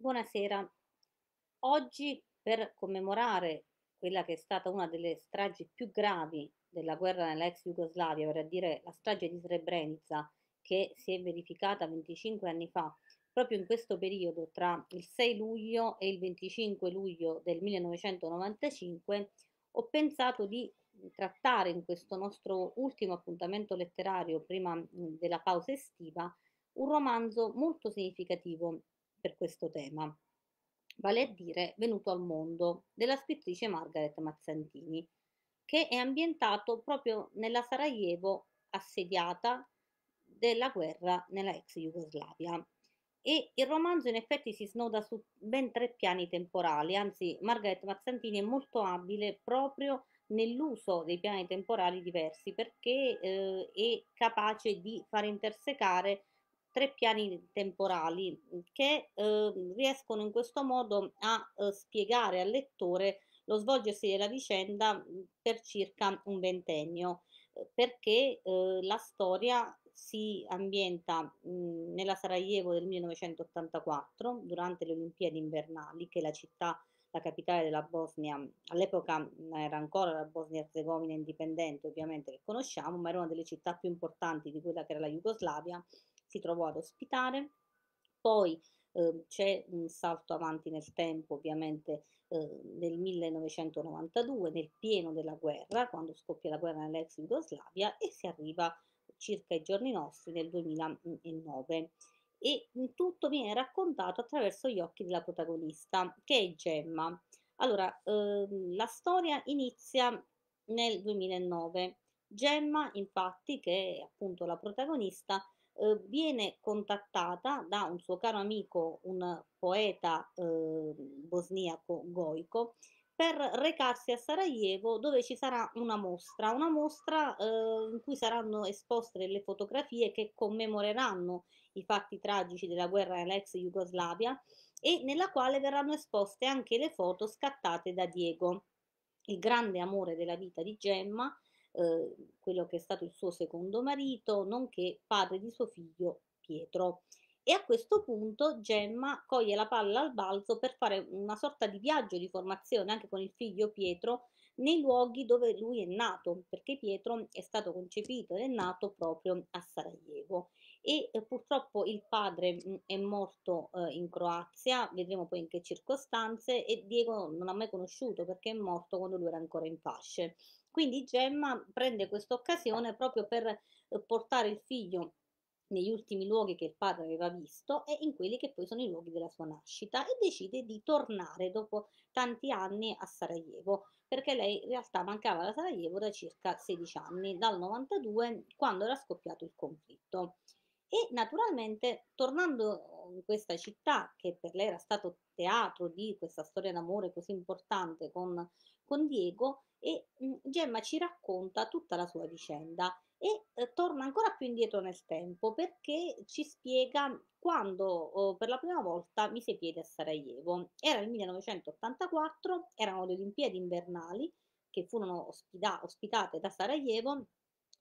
Buonasera. Oggi per commemorare quella che è stata una delle stragi più gravi della guerra nella ex Jugoslavia, vale a dire la strage di Srebrenica che si è verificata 25 anni fa, proprio in questo periodo tra il 6 luglio e il 25 luglio del 1995, ho pensato di trattare in questo nostro ultimo appuntamento letterario prima della pausa estiva un romanzo molto significativo per questo tema, vale a dire Venuto al mondo, della scrittrice Margaret Mazzantini, che è ambientato proprio nella Sarajevo assediata della guerra nella ex Jugoslavia. E il romanzo in effetti si snoda su ben tre piani temporali, anzi Margaret Mazzantini è molto abile proprio nell'uso dei piani temporali diversi perché eh, è capace di far intersecare tre piani temporali che eh, riescono in questo modo a eh, spiegare al lettore lo svolgersi della vicenda per circa un ventennio, eh, perché eh, la storia si ambienta mh, nella Sarajevo del 1984 durante le Olimpiadi invernali, che la città la capitale della Bosnia, all'epoca era ancora la Bosnia-Herzegovina indipendente, ovviamente che conosciamo, ma era una delle città più importanti di quella che era la Jugoslavia si trovò ad ospitare. Poi eh, c'è un salto avanti nel tempo, ovviamente eh, nel 1992, nel pieno della guerra, quando scoppia la guerra nell'ex Jugoslavia e si arriva circa ai giorni nostri nel 2009 e tutto viene raccontato attraverso gli occhi della protagonista che è Gemma. Allora, ehm, la storia inizia nel 2009. Gemma, infatti, che è appunto la protagonista, eh, viene contattata da un suo caro amico, un poeta eh, bosniaco Goico, per recarsi a Sarajevo dove ci sarà una mostra, una mostra eh, in cui saranno esposte delle fotografie che commemoreranno i fatti tragici della guerra nell'ex Jugoslavia e nella quale verranno esposte anche le foto scattate da Diego, il grande amore della vita di Gemma, eh, quello che è stato il suo secondo marito, nonché padre di suo figlio Pietro. E a questo punto Gemma coglie la palla al balzo per fare una sorta di viaggio di formazione anche con il figlio Pietro nei luoghi dove lui è nato, perché Pietro è stato concepito ed è nato proprio a Sarajevo e eh, purtroppo il padre mh, è morto eh, in Croazia, vedremo poi in che circostanze e Diego non ha mai conosciuto perché è morto quando lui era ancora in fasce. Quindi Gemma prende questa occasione proprio per eh, portare il figlio negli ultimi luoghi che il padre aveva visto e in quelli che poi sono i luoghi della sua nascita e decide di tornare dopo tanti anni a Sarajevo perché lei in realtà mancava da Sarajevo da circa 16 anni, dal 92 quando era scoppiato il conflitto. E naturalmente tornando in questa città che per lei era stato teatro di questa storia d'amore così importante con, con Diego, e mh, Gemma ci racconta tutta la sua vicenda e eh, torna ancora più indietro nel tempo perché ci spiega quando oh, per la prima volta mise piede a Sarajevo. Era il 1984, erano le Olimpiadi invernali che furono ospita- ospitate da Sarajevo,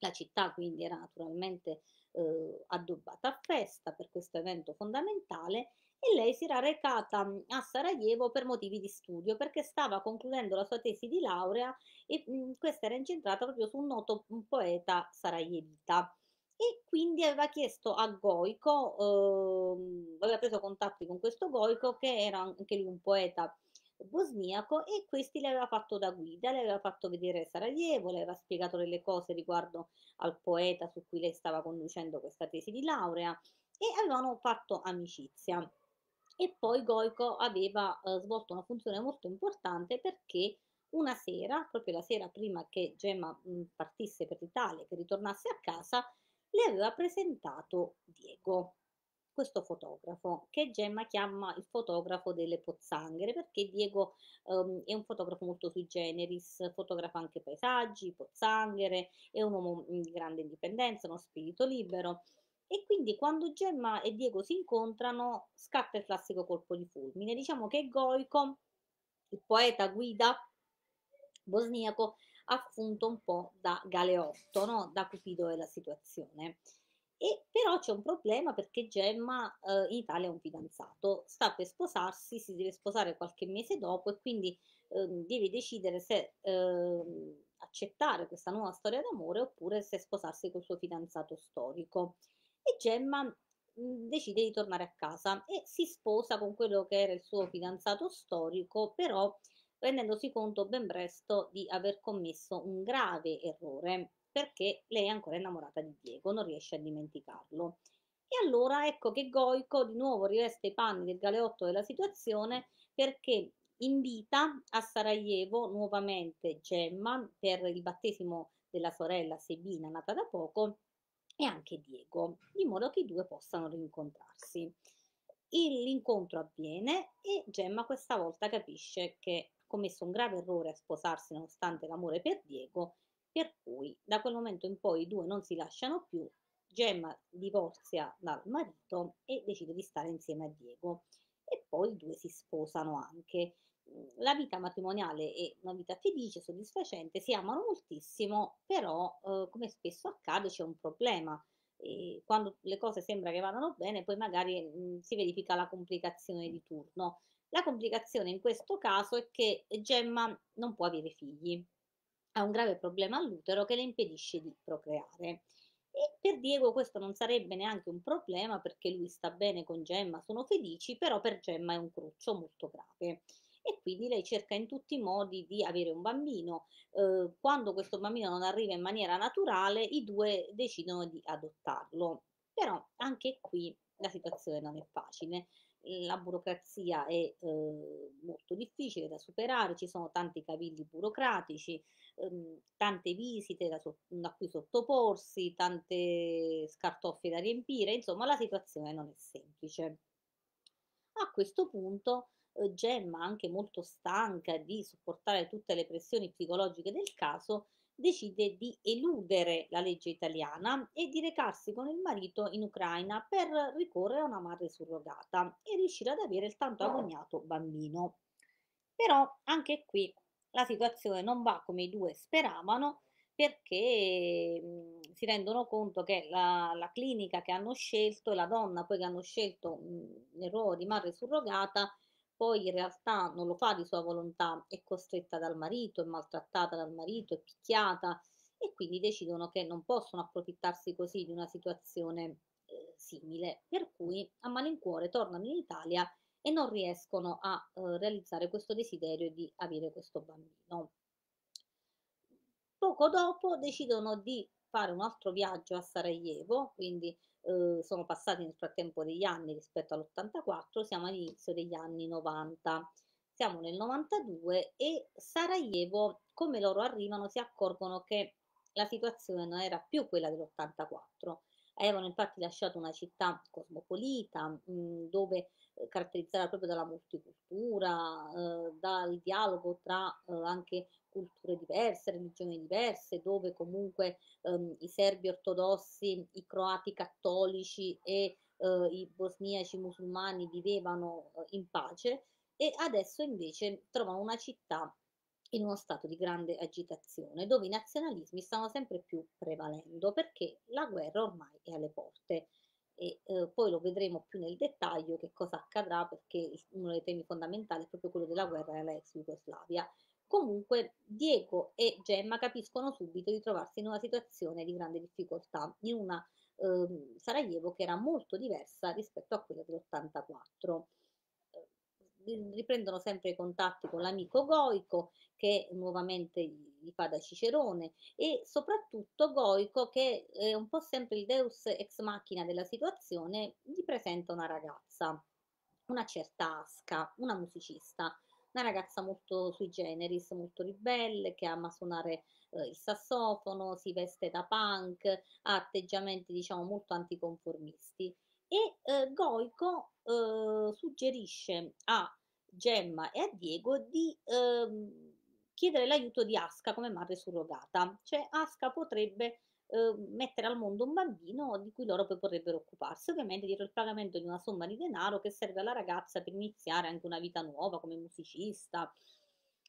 la città quindi era naturalmente eh, addobbata a festa per questo evento fondamentale e lei si era recata mm, a Sarajevo per motivi di studio perché stava concludendo la sua tesi di laurea e mh, mm, questa era incentrata proprio su un noto un poeta sarajevita. E quindi aveva chiesto a Goico, eh, aveva preso contatti con questo Goico che era anche lui un poeta bosniaco e questi le aveva fatto da guida, le aveva fatto vedere Sarajevo, le aveva spiegato delle cose riguardo al poeta su cui lei stava conducendo questa tesi di laurea e avevano fatto amicizia e poi Goico aveva eh, svolto una funzione molto importante perché una sera, proprio la sera prima che Gemma mh, partisse per l'Italia, che ritornasse a casa, le aveva presentato Diego, questo fotografo, che Gemma chiama il fotografo delle pozzanghere, perché Diego um, è un fotografo molto sui generis, fotografa anche paesaggi, pozzanghere, è un uomo di grande indipendenza, uno spirito libero e quindi quando Gemma e Diego si incontrano scatta il classico colpo di fulmine. Diciamo che Goico, il poeta guida bosniaco, ha funto un po' da Galeotto, no? da Cupido della situazione. E però c'è un problema perché Gemma eh, in Italia ha un fidanzato, sta per sposarsi, si deve sposare qualche mese dopo e quindi ehm, deve decidere se ehm, accettare questa nuova storia d'amore oppure se sposarsi col suo fidanzato storico. E Gemma mh, decide di tornare a casa e si sposa con quello che era il suo fidanzato storico, però rendendosi conto ben presto di aver commesso un grave errore perché lei è ancora innamorata di Diego, non riesce a dimenticarlo. E allora ecco che Goico di nuovo riveste i panni del galeotto della situazione perché invita a Sarajevo nuovamente Gemma per il battesimo della sorella Sebina nata da poco e anche Diego, in modo che i due possano rincontrarsi. L'incontro avviene e Gemma questa volta capisce che ha commesso un grave errore a sposarsi nonostante l'amore per Diego per cui da quel momento in poi i due non si lasciano più, Gemma divorzia dal marito e decide di stare insieme a Diego e poi i due si sposano anche. La vita matrimoniale è una vita felice, soddisfacente, si amano moltissimo, però eh, come spesso accade c'è un problema. E quando le cose sembra che vadano bene, poi magari mh, si verifica la complicazione di turno. La complicazione in questo caso è che Gemma non può avere figli, ha un grave problema all'utero che le impedisce di procreare. E per Diego questo non sarebbe neanche un problema perché lui sta bene con Gemma, sono felici, però per Gemma è un cruccio molto grave. E quindi lei cerca in tutti i modi di avere un bambino. Eh, quando questo bambino non arriva in maniera naturale, i due decidono di adottarlo. Però anche qui la situazione non è facile la burocrazia è eh, molto difficile da superare, ci sono tanti cavilli burocratici, ehm, tante visite da, so- a cui sottoporsi, tante scartoffie da riempire, insomma la situazione non è semplice. A questo punto Gemma, anche molto stanca di sopportare tutte le pressioni psicologiche del caso, decide di eludere la legge italiana e di recarsi con il marito in Ucraina per ricorrere a una madre surrogata e riuscire ad avere il tanto agognato bambino. Però anche qui la situazione non va come i due speravano perché si rendono conto che la, la, clinica che hanno scelto, la donna poi che hanno scelto nel ruolo di madre surrogata, poi in realtà non lo fa di sua volontà, è costretta dal marito, è maltrattata dal marito, è picchiata e quindi decidono che non possono approfittarsi così di una situazione eh, simile, per cui a malincuore tornano in Italia e non riescono a eh, realizzare questo desiderio di avere questo bambino. Poco dopo decidono di fare un altro viaggio a Sarajevo, quindi eh, sono passati nel frattempo degli anni rispetto all'84, siamo all'inizio degli anni 90. Siamo nel 92 e Sarajevo, come loro arrivano, si accorgono che la situazione non era più quella dell'84. Avevano infatti lasciato una città cosmopolita, mh, dove eh, caratterizzata proprio dalla multicultura, eh, dal dialogo tra eh, anche culture diverse, religioni diverse, dove comunque ehm, i serbi ortodossi, i croati cattolici e eh, i bosniaci musulmani vivevano eh, in pace e adesso invece trovano una città in uno stato di grande agitazione, dove i nazionalismi stanno sempre più prevalendo perché la guerra ormai è alle porte. E eh, poi lo vedremo più nel dettaglio che cosa accadrà perché uno dei temi fondamentali è proprio quello della guerra nella ex Jugoslavia Comunque Diego e Gemma capiscono subito di trovarsi in una situazione di grande difficoltà, in una eh, Sarajevo che era molto diversa rispetto a quella dell'84. Eh, riprendono sempre i contatti con l'amico Goico che nuovamente gli fa da cicerone e soprattutto Goico che è un po' sempre il deus ex machina della situazione gli presenta una ragazza, una certa Asca, una musicista una ragazza molto sui generis, molto ribelle, che ama suonare eh, il sassofono, si veste da punk, ha atteggiamenti diciamo molto anticonformisti. E eh, Goico eh, suggerisce a Gemma e a Diego di ehm, chiedere l'aiuto di Aska come madre surrogata, cioè Aska potrebbe Uhm, mettere al mondo un bambino di cui loro poi potrebbero occuparsi, ovviamente dietro il pagamento di una somma di denaro che serve alla ragazza per iniziare anche una vita nuova come musicista.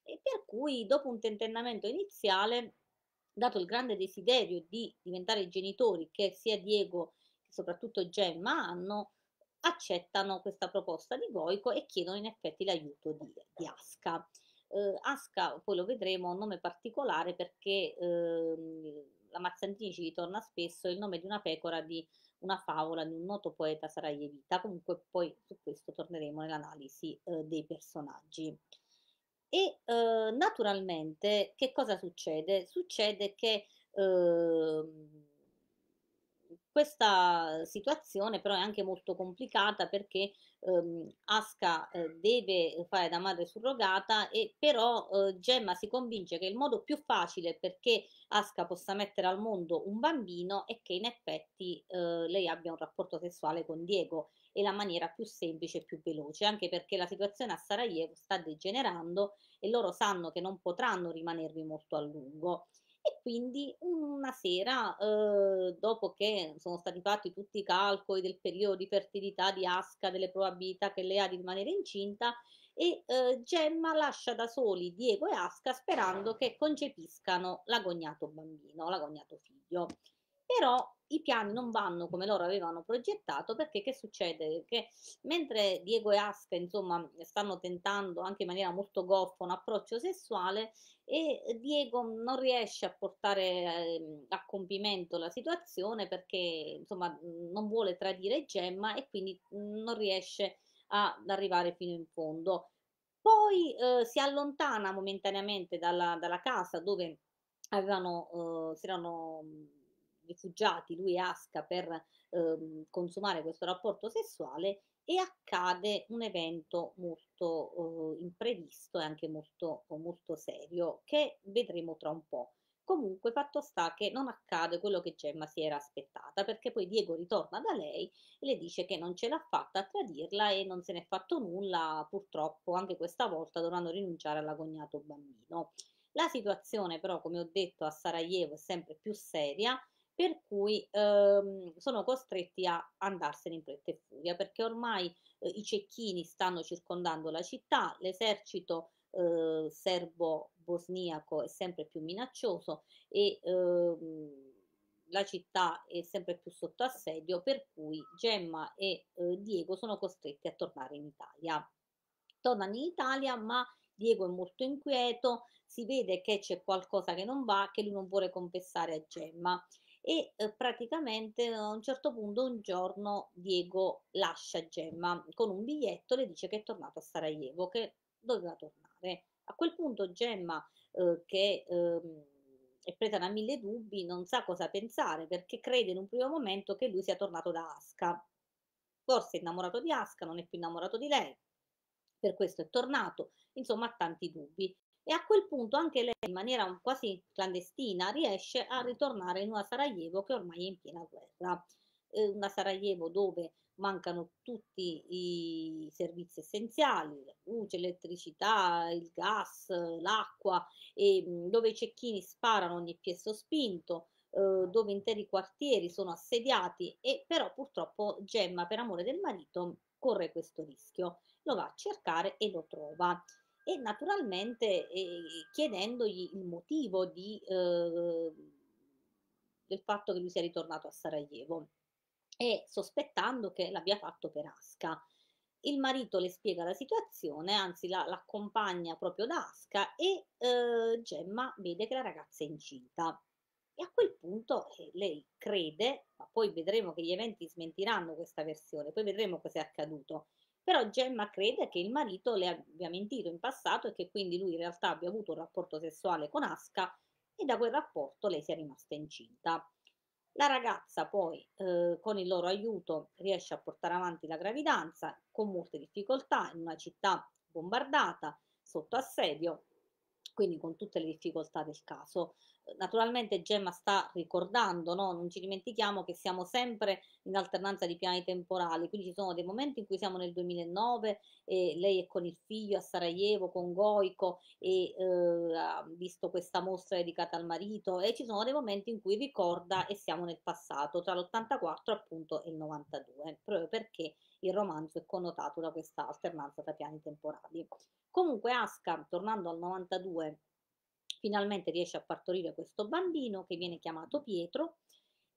E per cui dopo un tentennamento iniziale, dato il grande desiderio di diventare genitori che sia Diego soprattutto Gemma hanno, accettano questa proposta di Goico e chiedono in effetti l'aiuto di, di Aska. Eh, Aska, poi lo vedremo, un nome particolare perché eh, la Mazzantini ci ritorna spesso, il nome di una pecora di una favola di un noto poeta sarajevita, comunque poi su questo torneremo nell'analisi eh, dei personaggi. E eh, naturalmente che cosa succede? Succede che eh, questa situazione però è anche molto complicata perché ehm, Aska eh, deve fare da madre surrogata e però eh, Gemma si convince che il modo più facile perché Aska possa mettere al mondo un bambino è che in effetti eh, lei abbia un rapporto sessuale con Diego è la maniera più semplice e più veloce, anche perché la situazione a Sarajevo sta degenerando e loro sanno che non potranno rimanervi molto a lungo. Quindi una sera, eh, dopo che sono stati fatti tutti i calcoli del periodo di fertilità di Aska, delle probabilità che lei ha di rimanere incinta, e eh, Gemma lascia da soli Diego e Aska sperando che concepiscano l'agognato bambino, l'agognato figlio. Però i piani non vanno come loro avevano progettato perché che succede? Che mentre Diego e Aska insomma stanno tentando anche in maniera molto goffa un approccio sessuale e Diego non riesce a portare eh, a compimento la situazione perché insomma non vuole tradire Gemma e quindi non riesce ad arrivare fino in fondo. Poi eh, si allontana momentaneamente dalla, dalla casa dove avevano, eh, si erano rifugiati, lui Aska, per eh, consumare questo rapporto sessuale e accade un evento molto eh, imprevisto e anche molto, molto serio che vedremo tra un po'. Comunque fatto sta che non accade quello che Gemma si era aspettata perché poi Diego ritorna da lei e le dice che non ce l'ha fatta a tradirla e non se n'è fatto nulla, purtroppo anche questa volta dovranno rinunciare all'agognato bambino. La situazione però, come ho detto, a Sarajevo è sempre più seria per cui ehm, sono costretti a andarsene in fretta e furia perché ormai eh, i cecchini stanno circondando la città, l'esercito eh, serbo-bosniaco è sempre più minaccioso e ehm, la città è sempre più sotto assedio, per cui Gemma e eh, Diego sono costretti a tornare in Italia. Tornano in Italia, ma Diego è molto inquieto, si vede che c'è qualcosa che non va, che lui non vuole confessare a Gemma e eh, praticamente a un certo punto un giorno Diego lascia Gemma con un biglietto, le dice che è tornato a Sarajevo, che doveva tornare. A quel punto Gemma, eh, che è presa da mille dubbi, non sa cosa pensare perché crede in un primo momento che lui sia tornato da Aska. Forse è innamorato di Aska, non è più innamorato di lei, per questo è tornato, insomma ha tanti dubbi e a quel punto anche lei in maniera quasi clandestina riesce a ritornare in una Sarajevo che ormai è in piena guerra, eh, una Sarajevo dove mancano tutti i servizi essenziali, la luce, l'elettricità, il gas, l'acqua, e mm, dove i cecchini sparano ogni piè sospinto, eh, dove interi quartieri sono assediati e però purtroppo Gemma per amore del marito corre questo rischio, lo va a cercare e lo trova e naturalmente eh, chiedendogli il motivo di, eh, del fatto che lui sia ritornato a Sarajevo e sospettando che l'abbia fatto per Aska. Il marito le spiega la situazione, anzi la, l'accompagna proprio da Aska e eh, Gemma vede che la ragazza è incinta. E a quel punto eh, lei crede, ma poi vedremo che gli eventi smentiranno questa versione, poi vedremo cosa è accaduto però Gemma crede che il marito le abbia mentito in passato e che quindi lui in realtà abbia avuto un rapporto sessuale con Aska e da quel rapporto lei sia rimasta incinta. La ragazza poi eh, con il loro aiuto riesce a portare avanti la gravidanza con molte difficoltà in una città bombardata, sotto assedio, quindi con tutte le difficoltà del caso. Naturalmente Gemma sta ricordando, no? non ci dimentichiamo che siamo sempre in alternanza di piani temporali, quindi ci sono dei momenti in cui siamo nel 2009 e lei è con il figlio a Sarajevo, con Goico e eh, ha visto questa mostra dedicata al marito e ci sono dei momenti in cui ricorda e siamo nel passato, tra l'84 appunto e il 92, proprio perché il romanzo è connotato da questa alternanza tra piani temporali. Comunque Aska, tornando al 92, finalmente riesce a partorire questo bambino che viene chiamato Pietro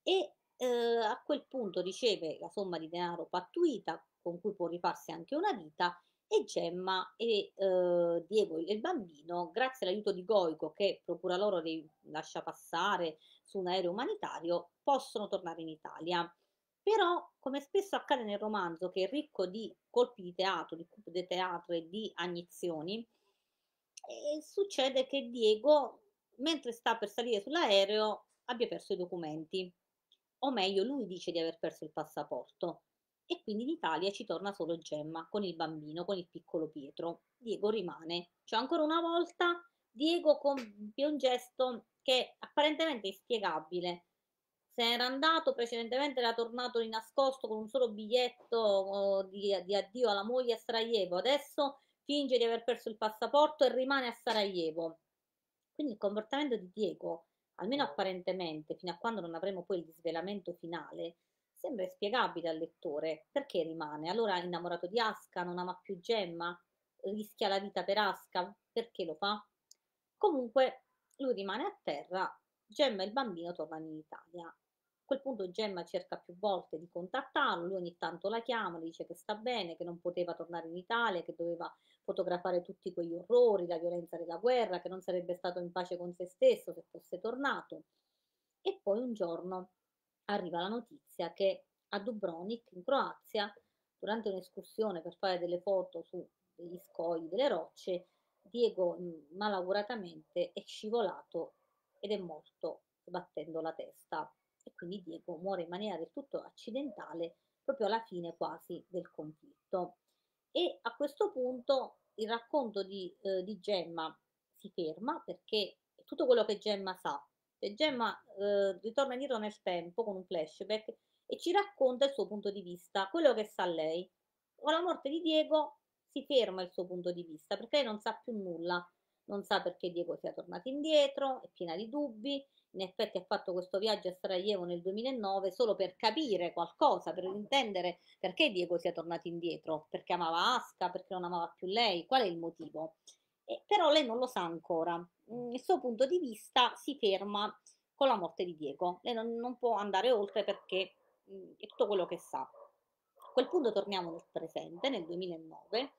e eh, a quel punto riceve la somma di denaro pattuita con cui può rifarsi anche una vita e Gemma e eh, Diego il bambino, grazie all'aiuto di Goico che procura loro di lascia passare su un aereo umanitario, possono tornare in Italia. Però, come spesso accade nel romanzo, che è ricco di colpi di teatro, di coup de teatro e di agnizioni, eh, succede che Diego, mentre sta per salire sull'aereo, abbia perso i documenti. O meglio, lui dice di aver perso il passaporto e quindi in Italia ci torna solo Gemma con il bambino, con il piccolo Pietro. Diego rimane. Cioè ancora una volta Diego compie un gesto che apparentemente è inspiegabile. Se era andato precedentemente, era tornato di nascosto con un solo biglietto oh, di, di addio alla moglie a Sarajevo. Adesso finge di aver perso il passaporto e rimane a Sarajevo. Quindi il comportamento di Diego, almeno apparentemente, fino a quando non avremo poi il disvelamento finale, sembra inspiegabile al lettore. Perché rimane? Allora è innamorato di Aska, non ama più Gemma, rischia la vita per Aska, perché lo fa? Comunque lui rimane a terra, Gemma e il bambino tornano in Italia. A quel punto Gemma cerca più volte di contattarlo, lui ogni tanto la chiama, le dice che sta bene, che non poteva tornare in Italia, che doveva fotografare tutti quegli orrori, la violenza della guerra, che non sarebbe stato in pace con se stesso se fosse tornato. E poi un giorno arriva la notizia che a Dubrovnik, in Croazia, durante un'escursione per fare delle foto su degli scogli, delle rocce, Diego mm, malauguratamente è scivolato ed è morto sbattendo la testa e quindi Diego muore in maniera del tutto accidentale proprio alla fine quasi del conflitto. E a questo punto il racconto di, eh, di Gemma si ferma perché tutto quello che Gemma sa e Gemma eh, ritorna indietro nel tempo con un flashback e ci racconta il suo punto di vista, quello che sa lei. Con la morte di Diego si ferma il suo punto di vista perché lei non sa più nulla, non sa perché Diego sia tornato indietro, è piena di dubbi. In effetti ha fatto questo viaggio a Sarajevo nel 2009 solo per capire qualcosa, per intendere perché Diego sia tornato indietro, perché amava Aska, perché non amava più lei, qual è il motivo. E, però lei non lo sa ancora. Mm, il suo punto di vista si ferma con la morte di Diego. Lei non, non può andare oltre perché mh, mm, è tutto quello che sa. A quel punto torniamo nel presente, nel 2009,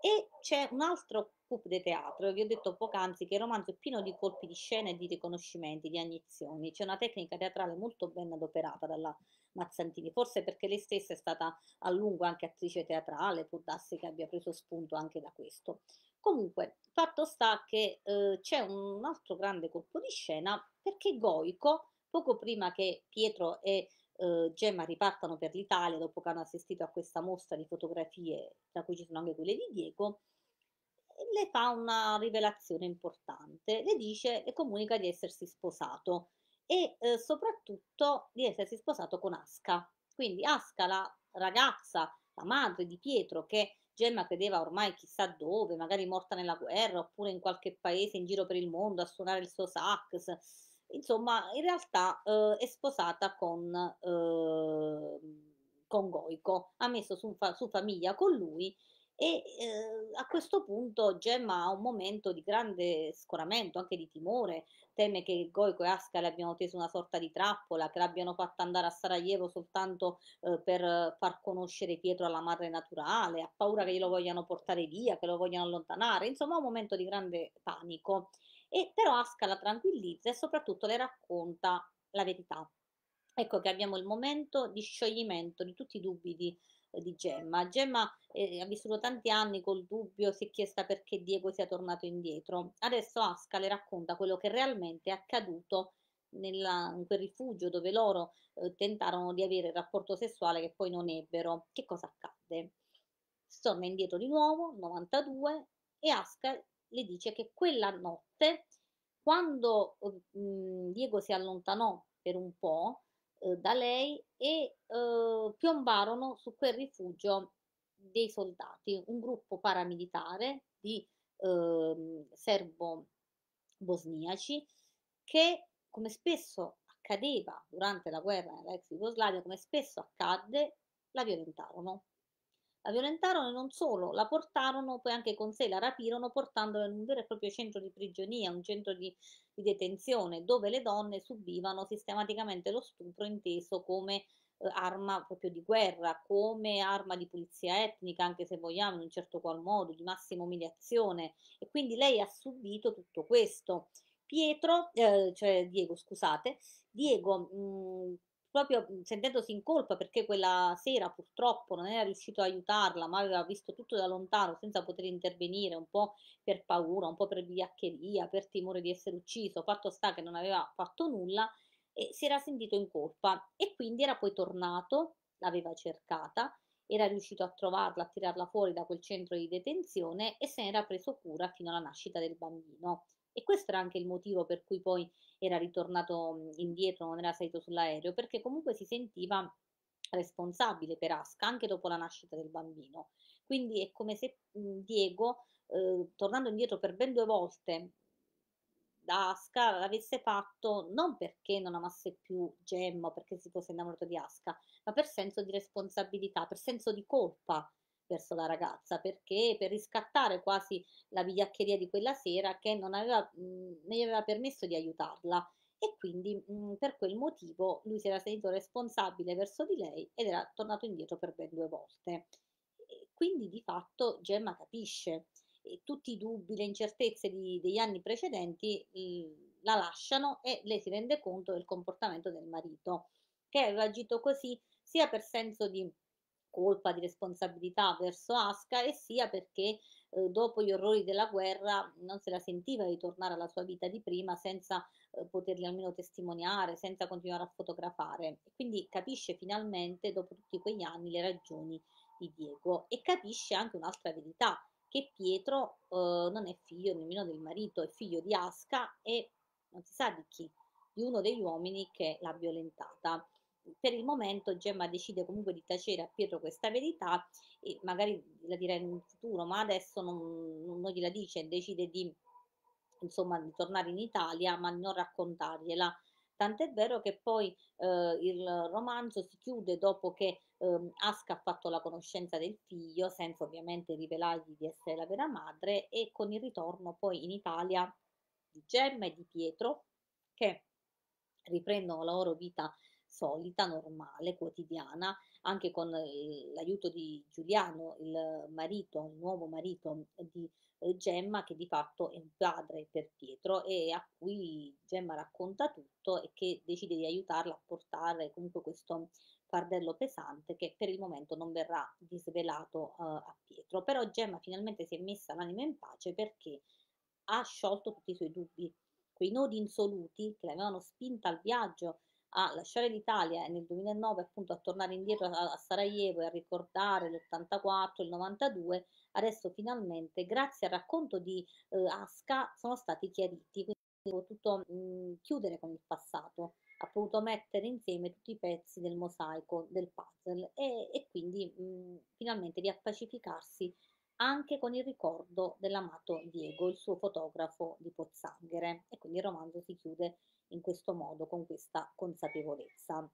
e c'è un altro coup de teatro. Vi ho detto poc'anzi che il romanzo è pieno di colpi di scena e di riconoscimenti, di agnizioni. C'è una tecnica teatrale molto ben adoperata dalla Mazzantini, forse perché lei stessa è stata a lungo anche attrice teatrale, può darsi che abbia preso spunto anche da questo. Comunque, fatto sta che eh, c'è un altro grande colpo di scena perché Goico, poco prima che Pietro e eh, Gemma ripartano per l'Italia, dopo che hanno assistito a questa mostra di fotografie, tra cui ci sono anche quelle di Diego, le fa una rivelazione importante. Le dice, le comunica di essersi sposato e eh, soprattutto di essersi sposato con Aska. Quindi Aska, la ragazza, la madre di Pietro, che Gemma credeva ormai chissà dove, magari morta nella guerra oppure in qualche paese in giro per il mondo a suonare il suo sax. Insomma, in realtà eh, è sposata con, eh, con Goico, ha messo su, su famiglia con lui e eh, a questo punto Gemma ha un momento di grande scoramento, anche di timore, teme che Goico e Aska le abbiano teso una sorta di trappola, che l'abbiano fatta andare a Sarajevo soltanto eh, per far conoscere Pietro alla madre naturale, ha paura che glielo vogliano portare via, che lo vogliano allontanare, insomma un momento di grande panico. E però Aska la tranquillizza e soprattutto le racconta la verità. Ecco che abbiamo il momento di scioglimento di tutti i dubbi di di Gemma. Gemma eh, ha vissuto tanti anni col dubbio, si è chiesta perché Diego sia tornato indietro. Adesso Asca le racconta quello che realmente è accaduto nella, in quel rifugio dove loro eh, tentarono di avere il rapporto sessuale che poi non ebbero. Che cosa accadde? Si torna indietro di nuovo, 92, e Asca le dice che quella notte, quando eh, Diego si allontanò per un po', eh, da lei e eh, piombarono su quel rifugio dei soldati, un gruppo paramilitare di eh, serbo-bosniaci che, come spesso accadeva durante la guerra nell'ex Jugoslavia, come spesso accadde, la violentarono. La violentarono e non solo, la portarono poi anche con sé, la rapirono portandola in un vero e proprio centro di prigionia, un centro di, di detenzione, dove le donne subivano sistematicamente lo stupro inteso come eh, arma proprio di guerra, come arma di pulizia etnica, anche se vogliamo in un certo qual modo, di massima umiliazione. E quindi lei ha subito tutto questo. Pietro, eh, cioè Diego, scusate, Diego, mh, proprio sentendosi in colpa perché quella sera purtroppo non era riuscito a aiutarla, ma aveva visto tutto da lontano senza poter intervenire, un po' per paura, un po' per vigliaccheria, per timore di essere ucciso, fatto sta che non aveva fatto nulla, e si era sentito in colpa e quindi era poi tornato, l'aveva cercata, era riuscito a trovarla, a tirarla fuori da quel centro di detenzione e se ne era preso cura fino alla nascita del bambino. E questo era anche il motivo per cui poi era ritornato indietro, non era salito sull'aereo, perché comunque si sentiva responsabile per Aska anche dopo la nascita del bambino. Quindi è come se Diego, eh, tornando indietro per ben due volte da Aska l'avesse fatto non perché non amasse più Gemma o perché si fosse innamorato di Aska, ma per senso di responsabilità, per senso di colpa verso la ragazza, perché per riscattare quasi la vigliaccheria di quella sera che non aveva, mh, ne aveva permesso di aiutarla e quindi mh, per quel motivo lui si era sentito responsabile verso di lei ed era tornato indietro per ben due volte. E quindi di fatto Gemma capisce tutti i dubbi, le incertezze di, degli anni precedenti mh, la lasciano e lei si rende conto del comportamento del marito, che aveva agito così sia per senso di colpa, di responsabilità verso Aska e sia perché eh, dopo gli orrori della guerra non se la sentiva di tornare alla sua vita di prima senza eh, poterli almeno testimoniare, senza continuare a fotografare. Quindi capisce finalmente, dopo tutti quegli anni, le ragioni di Diego e capisce anche un'altra verità, che Pietro eh, non è figlio nemmeno del marito, è figlio di Asca e non si sa di chi, di uno degli uomini che l'ha violentata. Per il momento Gemma decide comunque di tacere a Pietro questa verità e magari la dirà in futuro, ma adesso non, non gliela dice, decide di, insomma, di tornare in Italia, ma non raccontargliela. Tant'è vero che poi eh, il romanzo si chiude dopo che eh, Aska ha fatto la conoscenza del figlio, senza ovviamente rivelargli di essere la vera madre, e con il ritorno poi in Italia di Gemma e di Pietro, che riprendono la loro vita solita, normale, quotidiana, anche con l'aiuto di Giuliano, il marito, il nuovo marito di eh, Gemma che di fatto è un padre per Pietro e a cui Gemma racconta tutto e che decide di aiutarla a portare comunque questo fardello pesante che per il momento non verrà disvelato uh, a Pietro. Però Gemma finalmente si è messa l'anima in pace perché ha sciolto tutti i suoi dubbi, quei nodi insoluti che l'avevano spinta al viaggio a lasciare l'Italia e nel 2009 appunto a tornare indietro a, a Sarajevo e a ricordare l'84, il 92, adesso finalmente grazie al racconto di eh, Aska sono stati chiariti, quindi ha potuto mh, chiudere con il passato, ha potuto mettere insieme tutti i pezzi del mosaico, del puzzle e, e quindi mh, finalmente riappacificarsi anche con il ricordo dell'amato Diego, il suo fotografo di Pozzanghere. E quindi il romanzo si chiude in questo modo, con questa consapevolezza.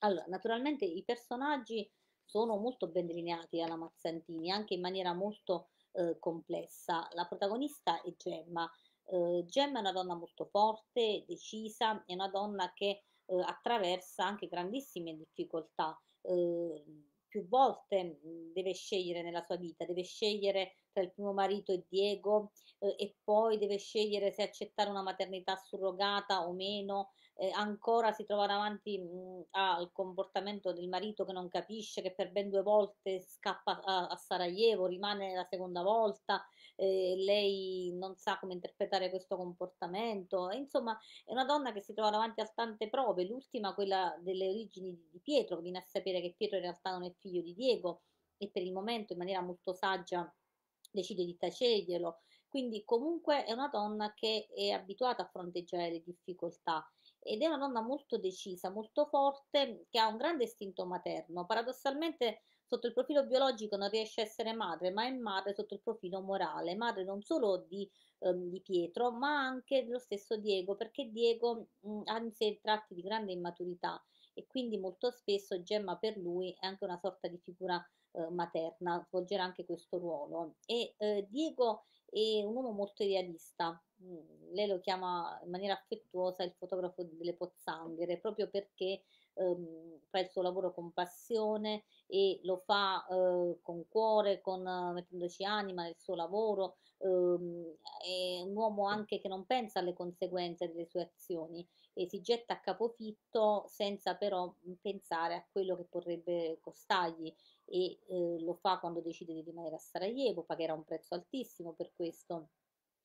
Allora, naturalmente i personaggi sono molto ben delineati dalla Mazzantini, anche in maniera molto eh, complessa. La protagonista è Gemma. Eh, Gemma è una donna molto forte, decisa, è una donna che eh, attraversa anche grandissime difficoltà. Eh, più volte deve scegliere nella sua vita, deve scegliere tra il primo marito e Diego eh, e poi deve scegliere se accettare una maternità surrogata o meno, eh, ancora si trova davanti mh, al comportamento del marito che non capisce, che per ben due volte scappa a, a Sarajevo, rimane la seconda volta, eh, lei non sa come interpretare questo comportamento, e, insomma è una donna che si trova davanti a tante prove, l'ultima quella delle origini di Pietro, che viene a sapere che Pietro in realtà non è figlio di Diego e per il momento in maniera molto saggia decide di tacerglielo. Quindi comunque è una donna che è abituata a fronteggiare le difficoltà ed è una donna molto decisa, molto forte, che ha un grande istinto materno. Paradossalmente sotto il profilo biologico non riesce a essere madre, ma è madre sotto il profilo morale, madre non solo di, ehm, di Pietro, ma anche dello stesso Diego, perché Diego mh, ha in sé tratti di grande immaturità e quindi molto spesso Gemma per lui è anche una sorta di figura eh, materna, svolgerà anche questo ruolo. E eh, Diego è un uomo molto idealista, mm, lei lo chiama in maniera affettuosa il fotografo delle pozzanghere, proprio perché ehm, fa il suo lavoro con passione e lo fa eh, con cuore, con, mettendoci anima nel suo lavoro, ehm, è un uomo anche che non pensa alle conseguenze delle sue azioni e si getta a capofitto senza però pensare a quello che potrebbe costargli e eh, lo fa quando decide di rimanere a Sarajevo, pagherà un prezzo altissimo per questo,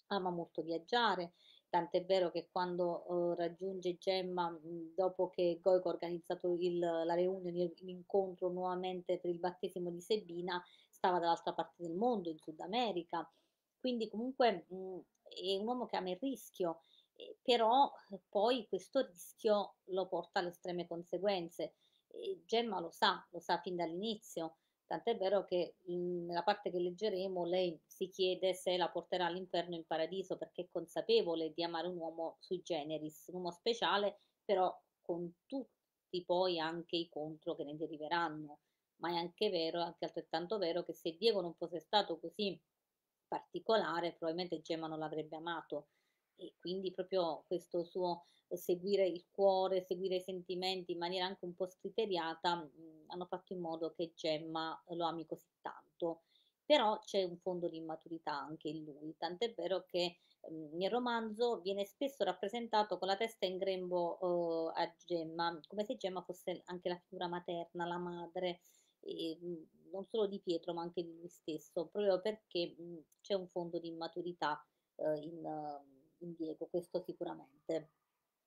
ama molto viaggiare, tant'è vero che quando eh, raggiunge Gemma, mh, dopo che Goico ha organizzato il, la riunione, l'incontro nuovamente per il battesimo di Sebina, stava dall'altra parte del mondo, in Sud America, quindi comunque mh, è un uomo che ama il rischio, eh, però poi questo rischio lo porta alle estreme conseguenze. E Gemma lo sa, lo sa fin dall'inizio, tant'è vero che in, nella parte che leggeremo lei si chiede se la porterà all'inferno in paradiso perché è consapevole di amare un uomo sui generis, un uomo speciale, però con tutti poi anche i contro che ne deriveranno. Ma è anche vero, anche altrettanto vero, che se Diego non fosse stato così particolare, probabilmente Gemma non l'avrebbe amato e quindi proprio questo suo seguire il cuore, seguire i sentimenti in maniera anche un po' scriteriata, mh, hanno fatto in modo che Gemma lo ami così tanto. Però c'è un fondo di immaturità anche in lui, tant'è vero che mh, nel romanzo viene spesso rappresentato con la testa in grembo uh, a Gemma, come se Gemma fosse anche la figura materna, la madre, e, mh, non solo di Pietro ma anche di lui stesso, proprio perché c'è un fondo di immaturità uh, in, in Diego, questo sicuramente.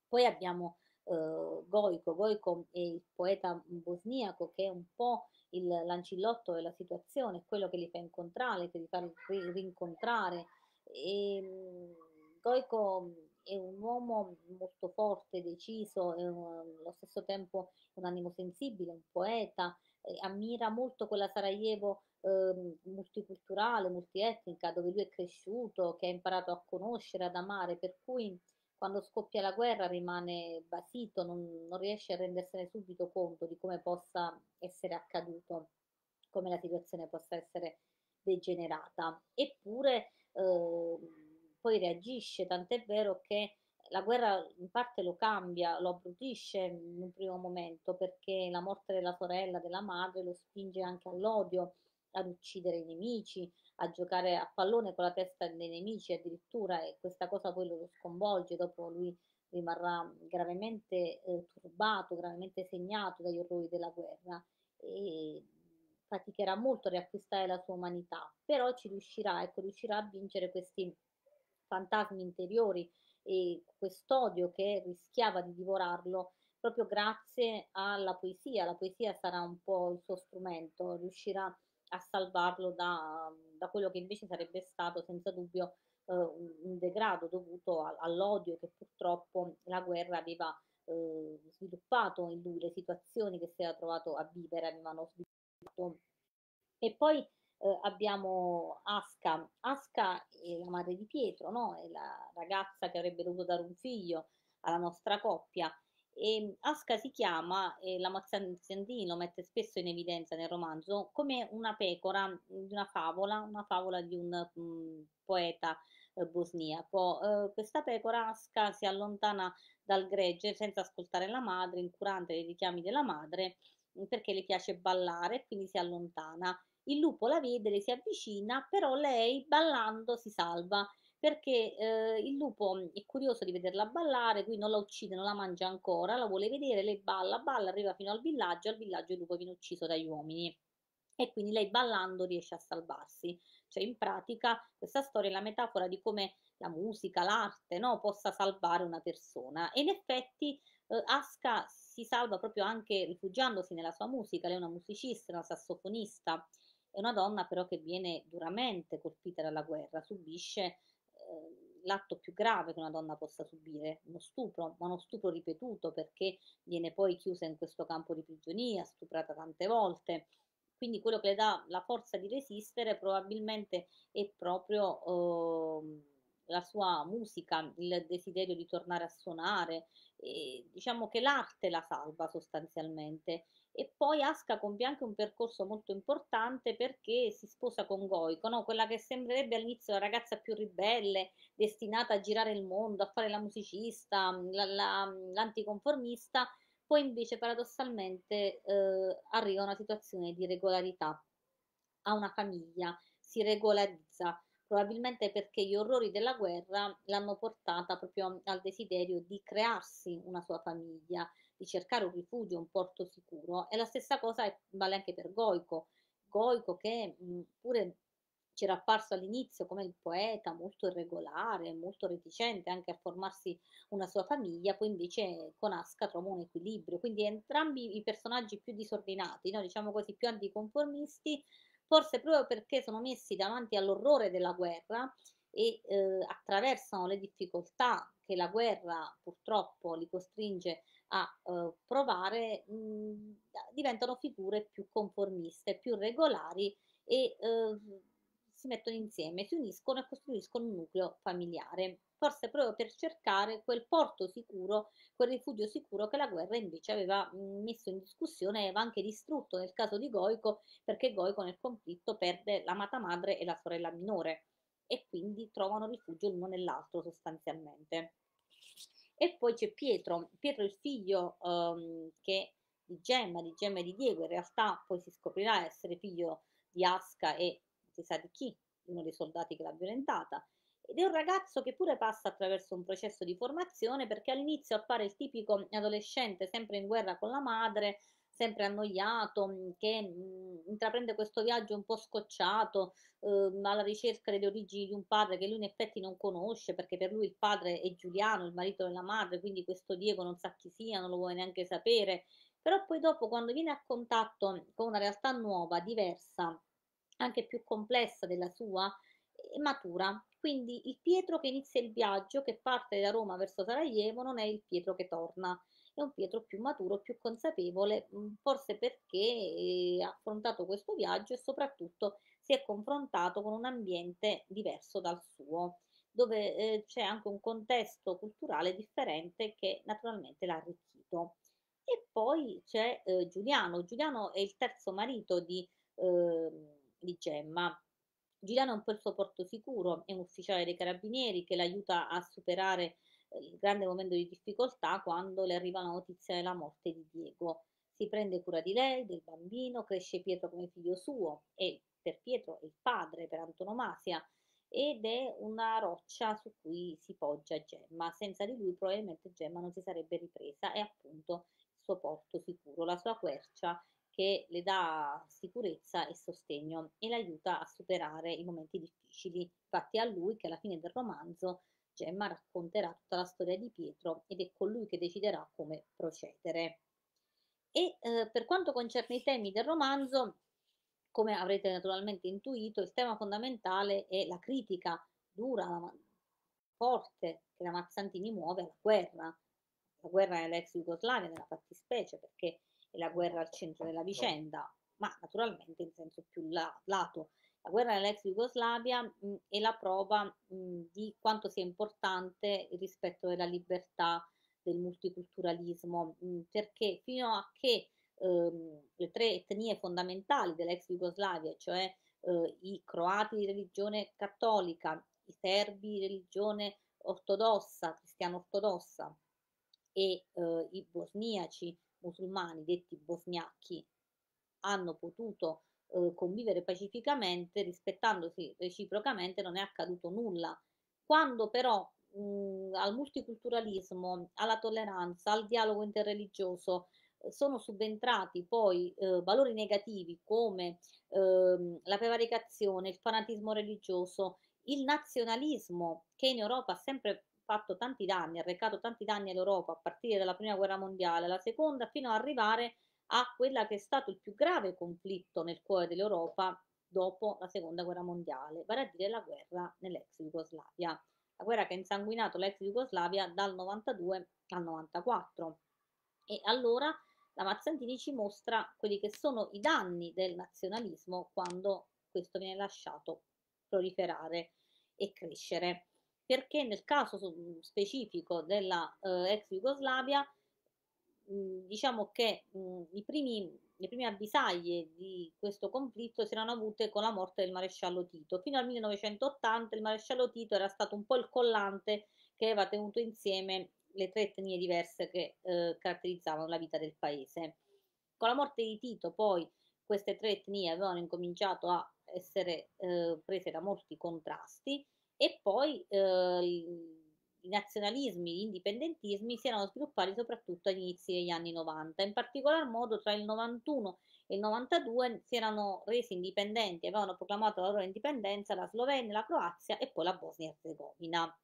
Poi abbiamo eh, Goico, Goico è il poeta bosniaco che è un po' il lancillotto della situazione, quello che li fa incontrare, che li fa rincontrare. E, ehm, Goico è un uomo molto forte, deciso, un, allo stesso tempo un animo sensibile, un poeta, ammira molto quella Sarajevo eh, multiculturale, multietnica, dove lui è cresciuto, che ha imparato a conoscere, ad amare, per cui quando scoppia la guerra rimane basito, non, non riesce a rendersene subito conto di come possa essere accaduto, come la situazione possa essere degenerata. Eppure eh, poi reagisce, tant'è vero che la guerra in parte lo cambia, lo abbrutisce in un primo momento perché la morte della sorella, della madre, lo spinge anche all'odio, ad uccidere i nemici, a giocare a pallone con la testa dei nemici addirittura e questa cosa poi lo sconvolge, dopo lui rimarrà gravemente eh, turbato, gravemente segnato dagli orrori della guerra e faticherà molto a riacquistare la sua umanità, però ci riuscirà, ecco, riuscirà a vincere questi fantasmi interiori e quest'odio che rischiava di divorarlo proprio grazie alla poesia. La poesia sarà un po' il suo strumento, riuscirà a salvarlo da, da quello che invece sarebbe stato senza dubbio eh, un, un, degrado dovuto a, all'odio che purtroppo la guerra aveva eh, sviluppato in lui, le situazioni che si era trovato a vivere avevano sviluppato. E poi eh, abbiamo Asca. Asca è la madre di Pietro, no? è la ragazza che avrebbe dovuto dare un figlio alla nostra coppia e ehm, Asca si chiama, e la Mazzandini lo mette spesso in evidenza nel romanzo, come una pecora di una favola, una favola di un mm, poeta eh, bosniaco. Eh, questa pecora Asca si allontana dal gregge senza ascoltare la madre, incurante dei richiami della madre, mm, perché le piace ballare, quindi si allontana. Il lupo la vede, le si avvicina, però lei ballando si salva perché eh, il lupo è curioso di vederla ballare, qui non la uccide, non la mangia ancora, la vuole vedere, lei balla, balla, arriva fino al villaggio, al villaggio il lupo viene ucciso dagli uomini. E quindi lei ballando riesce a salvarsi. Cioè in pratica questa storia è la metafora di come la musica, l'arte no, possa salvare una persona. E in effetti eh, Aska si salva proprio anche rifugiandosi nella sua musica, lei è una musicista, una sassofonista, è una donna però che viene duramente colpita dalla guerra, subisce l'atto più grave che una donna possa subire, uno stupro, ma uno stupro ripetuto perché viene poi chiusa in questo campo di prigionia, stuprata tante volte. Quindi quello che le dà la forza di resistere probabilmente è proprio eh, la sua musica, il desiderio di tornare a suonare, e diciamo che l'arte la salva sostanzialmente. E poi Aska compie anche un percorso molto importante perché si sposa con Goiko, no? quella che sembrerebbe all'inizio la ragazza più ribelle, destinata a girare il mondo, a fare la musicista, la, la, l'anticonformista, poi invece paradossalmente eh, arriva a una situazione di regolarità, ha una famiglia, si regolarizza, probabilmente perché gli orrori della guerra l'hanno portata proprio al desiderio di crearsi una sua famiglia, di cercare un rifugio, un porto sicuro. E la stessa cosa vale anche per Goico. Goico che pure c'era apparso all'inizio come il poeta molto irregolare, molto reticente anche a formarsi una sua famiglia, poi invece con Asca trova un equilibrio. Quindi entrambi i personaggi più disordinati, no? diciamo così, più anticonformisti, forse proprio perché sono messi davanti all'orrore della guerra e eh, attraversano le difficoltà che la guerra purtroppo li costringe a eh, provare, mh, diventano figure più conformiste, più regolari e eh, si mettono insieme, si uniscono e costruiscono un nucleo familiare, forse proprio per cercare quel porto sicuro, quel rifugio sicuro che la guerra invece aveva messo in discussione e aveva anche distrutto nel caso di Goico, perché Goico nel conflitto perde l'amata madre e la sorella minore e quindi trovano rifugio l'uno nell'altro sostanzialmente. E poi c'è Pietro, Pietro il figlio um, che di Gemma, di Gemma e di Diego, in realtà poi si scoprirà essere figlio di Asca e si sa di chi, uno dei soldati che l'ha violentata. Ed è un ragazzo che pure passa attraverso un processo di formazione perché all'inizio appare il tipico adolescente sempre in guerra con la madre, sempre annoiato, mm, che mh, mm, intraprende questo viaggio un po' scocciato eh, alla ricerca delle origini di un padre che lui in effetti non conosce perché per lui il padre è Giuliano, il marito della madre, quindi questo Diego non sa chi sia, non lo vuole neanche sapere. Però poi dopo quando viene a contatto con una realtà nuova, diversa, anche più complessa della sua, matura. Quindi il Pietro che inizia il viaggio, che parte da Roma verso Sarajevo, non è il Pietro che torna, è un Pietro più maturo, più consapevole, mm, forse perché eh, ha affrontato questo viaggio e soprattutto si è confrontato con un ambiente diverso dal suo, dove eh, c'è anche un contesto culturale differente che naturalmente l'ha arricchito. E poi c'è eh, Giuliano. Giuliano è il terzo marito di eh, di Gemma. Giuliano è un po' il suo porto sicuro, è un ufficiale dei carabinieri che l'aiuta a superare il grande momento di difficoltà quando le arriva la notizia della morte di Diego. Si prende cura di lei, del bambino, cresce Pietro come figlio suo e per Pietro è il padre per antonomasia ed è una roccia su cui si poggia Gemma. Senza di lui probabilmente Gemma non si sarebbe ripresa, è appunto il suo porto sicuro, la sua quercia che le dà sicurezza e sostegno e l'aiuta a superare i momenti difficili. Infatti a lui che alla fine del romanzo Gemma racconterà tutta la storia di Pietro ed è colui che deciderà come procedere. E eh, per quanto concerne i temi del romanzo, come avrete naturalmente intuito, il tema fondamentale è la critica dura, forte che la Mazzantini muove alla guerra, la guerra nell'ex Jugoslavia nella fattispecie, perché e la guerra al centro della vicenda, ma naturalmente in senso più lato. La guerra nell'ex Jugoslavia mh, è la prova mh, di quanto sia importante il rispetto della libertà, del multiculturalismo, mh, perché fino a che ehm, le tre etnie fondamentali dell'ex Jugoslavia, cioè eh, i croati di religione cattolica, i serbi di religione ortodossa, cristiano ortodossa e eh, i bosniaci musulmani, detti bosniachi, hanno potuto eh, convivere pacificamente, rispettandosi reciprocamente, non è accaduto nulla. Quando però mh, al multiculturalismo, alla tolleranza, al dialogo interreligioso eh, sono subentrati poi eh, valori negativi come ehm, la prevaricazione, il fanatismo religioso, il nazionalismo che in Europa ha sempre fatto tanti danni, ha recato tanti danni all'Europa a partire dalla prima guerra mondiale, alla seconda, fino ad arrivare a quella che è stato il più grave conflitto nel cuore dell'Europa dopo la seconda guerra mondiale, vale a dire la guerra nell'ex Jugoslavia, la guerra che ha insanguinato l'ex Jugoslavia dal 92 al 94. E allora la Mazzantini ci mostra quelli che sono i danni del nazionalismo quando questo viene lasciato proliferare e crescere. perché nel caso specifico della eh, ex Jugoslavia, mh, diciamo che mh, i primi, le prime avvisaglie di questo conflitto si erano avute con la morte del maresciallo Tito. Fino al 1980 il maresciallo Tito era stato un po' il collante che aveva tenuto insieme le tre etnie diverse che eh, caratterizzavano la vita del paese. Con la morte di Tito poi queste tre etnie avevano incominciato a essere eh, prese da molti contrasti e poi eh, i nazionalismi, gli indipendentismi si erano sviluppati soprattutto agli inizi degli anni 90, in particolar modo tra il 91 e il 92 si erano resi indipendenti, avevano proclamato la loro indipendenza la Slovenia, la Croazia e poi la Bosnia e Herzegovina.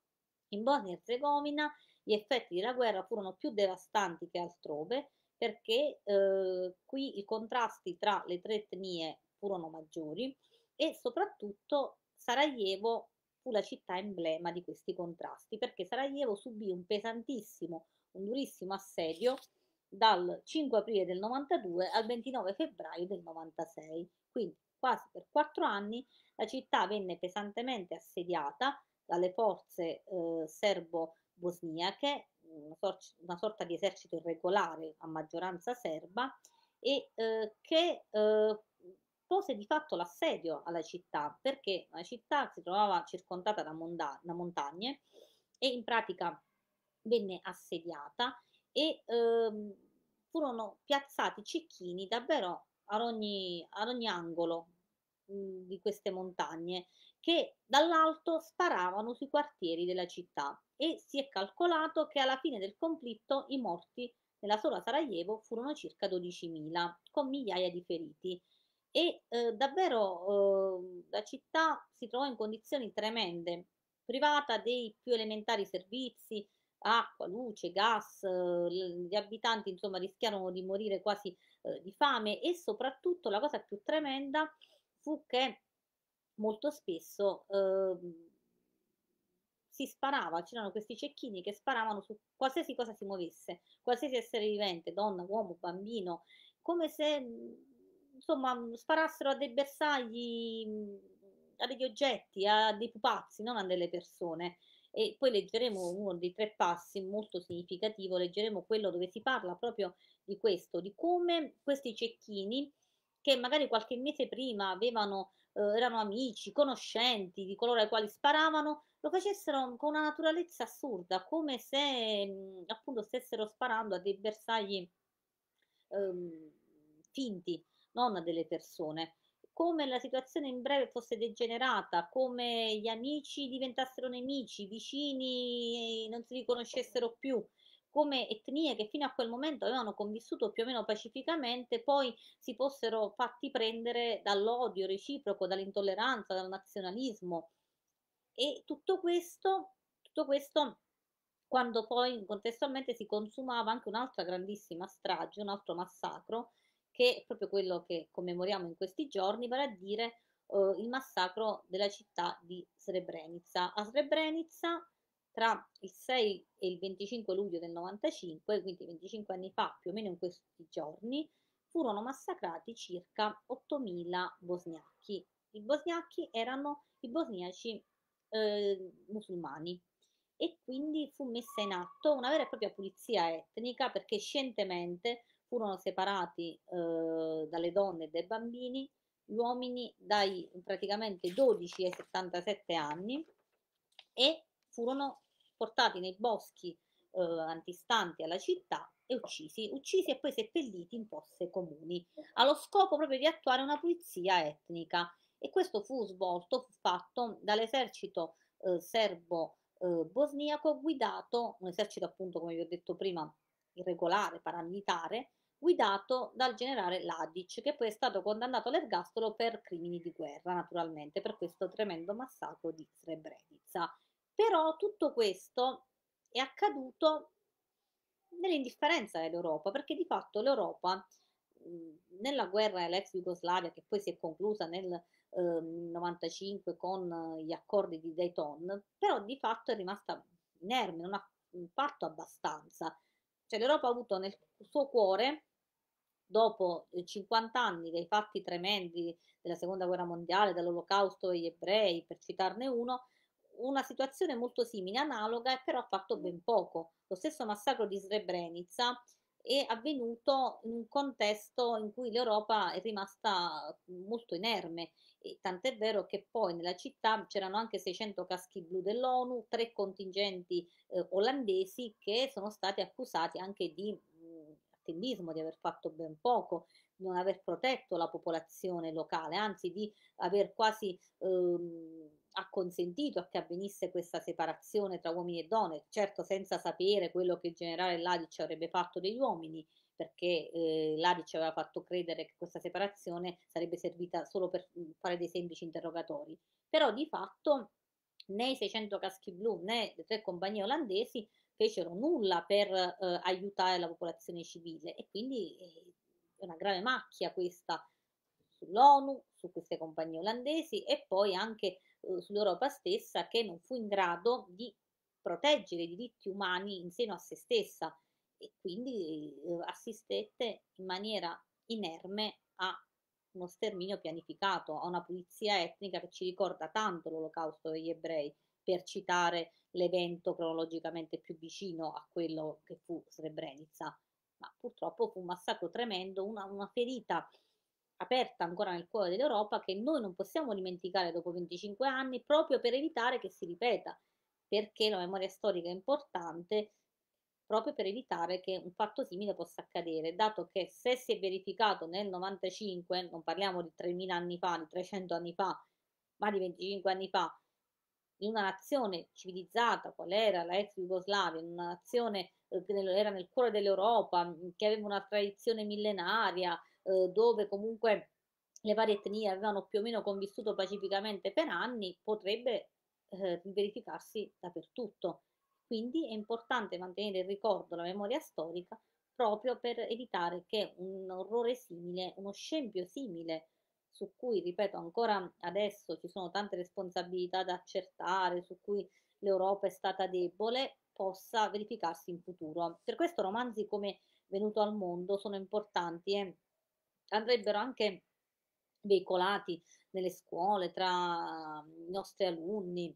In Bosnia e Herzegovina gli effetti della guerra furono più devastanti che altrove perché eh, qui i contrasti tra le tre etnie furono maggiori e soprattutto Sarajevo fu la città emblema di questi contrasti perché Sarajevo subì un pesantissimo, un durissimo assedio dal 5 aprile del 92 al 29 febbraio del 96. Quindi quasi per quattro anni la città venne pesantemente assediata dalle forze eh, serbo-bosniache, una, sor- una, sorta di esercito irregolare a maggioranza serba, e eh, che eh, pose di fatto l'assedio alla città, perché la città si trovava circondata da, monda- da montagne e in pratica venne assediata e ehm, furono piazzati cecchini davvero ad ogni, ad ogni angolo mh, di queste montagne che dall'alto sparavano sui quartieri della città e si è calcolato che alla fine del conflitto i morti nella sola Sarajevo furono circa 12.000, con migliaia di feriti. E eh, davvero eh, la città si trovò in condizioni tremende, privata dei più elementari servizi, acqua, luce, gas, gli abitanti insomma rischiarono di morire quasi eh, di fame e soprattutto la cosa più tremenda fu che molto spesso eh, si sparava, c'erano questi cecchini che sparavano su qualsiasi cosa si muovesse, qualsiasi essere vivente, donna, uomo, bambino, come se insomma sparassero a dei bersagli, a degli oggetti, a dei pupazzi, non a delle persone. E poi leggeremo uno dei tre passi molto significativo, leggeremo quello dove si parla proprio di questo, di come questi cecchini che magari qualche mese prima avevano eh, erano amici, conoscenti di coloro ai quali sparavano, lo facessero con una naturalezza assurda, come se mh, appunto stessero sparando a dei bersagli ehm, finti, non delle persone. Come la situazione in breve fosse degenerata, come gli amici diventassero nemici, i vicini non si riconoscessero più, come etnie che fino a quel momento avevano convissuto più o meno pacificamente, poi si fossero fatti prendere dall'odio reciproco, dall'intolleranza, dal nazionalismo. E tutto questo, tutto questo quando poi contestualmente si consumava anche un'altra grandissima strage, un altro massacro, che è proprio quello che commemoriamo in questi giorni, vale a dire eh, il massacro della città di Srebrenica. A Srebrenica tra il 6 e il 25 luglio del 95, quindi 25 anni fa, più o meno in questi giorni, furono massacrati circa 8.000 bosniachi. I bosniachi erano i bosniaci eh, musulmani e quindi fu messa in atto una vera e propria pulizia etnica perché scientemente furono separati eh, dalle donne e dai bambini gli uomini dai praticamente 12 ai 77 anni e furono portati nei boschi eh, antistanti alla città e uccisi, uccisi e poi seppelliti in fosse comuni, allo scopo proprio di attuare una pulizia etnica. E questo fu svolto, fu fatto dall'esercito eh, serbo eh, guidato, un esercito appunto come vi ho detto prima irregolare, paramilitare, guidato dal generale Ladic, che poi è stato condannato all'ergastolo per crimini di guerra, naturalmente, per questo tremendo massacro di Srebrenica. Però tutto questo è accaduto nell'indifferenza dell'Europa, perché di fatto l'Europa nella guerra dell'ex Jugoslavia, che poi si è conclusa nel eh, 95 con gli accordi di Dayton, però di fatto è rimasta inerme, non ha fatto abbastanza. Cioè l'Europa ha avuto nel suo cuore, dopo 50 anni dei fatti tremendi della seconda guerra mondiale, dell'olocausto degli ebrei, per citarne uno, una situazione molto simile, analoga, e però ha fatto ben poco. Lo stesso massacro di Srebrenica è avvenuto in un contesto in cui l'Europa è rimasta molto inerme. Tant'è vero che poi nella città c'erano anche 600 caschi blu dell'ONU, tre contingenti eh, olandesi che sono stati accusati anche di mh, attendismo, di aver fatto ben poco, di non aver protetto la popolazione locale, anzi di aver quasi ehm, acconsentito a che avvenisse questa separazione tra uomini e donne, certo senza sapere quello che il generale Ladic avrebbe fatto degli uomini, perché eh, Ladic aveva fatto credere che questa separazione sarebbe servita solo per fare dei semplici interrogatori. Però di fatto né i 600 caschi blu né le tre compagnie olandesi fecero nulla per eh, aiutare la popolazione civile e quindi eh, è una grave macchia questa sull'ONU, su queste compagnie olandesi e poi anche eh, sull'Europa stessa che non fu in grado di proteggere i diritti umani in seno a se stessa e quindi eh, assistette in maniera inerme a uno sterminio pianificato, a una pulizia etnica che ci ricorda tanto l'olocausto degli ebrei, per citare l'evento cronologicamente più vicino a quello che fu Srebrenica ma purtroppo fu un massacro tremendo, una, una ferita aperta ancora nel cuore dell'Europa che noi non possiamo dimenticare dopo 25 anni proprio per evitare che si ripeta, perché la memoria storica è importante proprio per evitare che un fatto simile possa accadere, dato che se si è verificato nel 95, non parliamo di 3000 anni fa, di 300 anni fa, ma di 25 anni fa, in una nazione civilizzata, qual era la ex Jugoslavia, in una nazione eh, che era nel cuore dell'Europa, che aveva una tradizione millenaria, eh, dove comunque le varie etnie avevano più o meno convissuto pacificamente per anni, potrebbe eh, verificarsi dappertutto. Quindi è importante mantenere il ricordo, la memoria storica, proprio per evitare che un orrore simile, uno scempio simile, su cui, ripeto, ancora adesso ci sono tante responsabilità da accertare, su cui l'Europa è stata debole, possa verificarsi in futuro. Per questo romanzi come Venuto al mondo sono importanti e andrebbero anche veicolati nelle scuole tra i nostri alunni,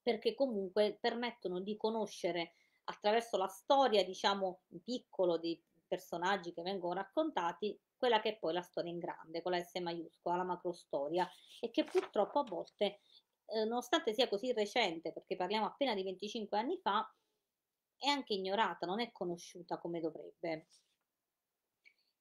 perché comunque permettono di conoscere attraverso la storia, diciamo, in piccolo dei personaggi che vengono raccontati, quella che è poi la storia in grande, con la S maiuscola, la macrostoria, e che purtroppo a volte eh, nonostante sia così recente, perché parliamo appena di 25 anni fa, è anche ignorata, non è conosciuta come dovrebbe.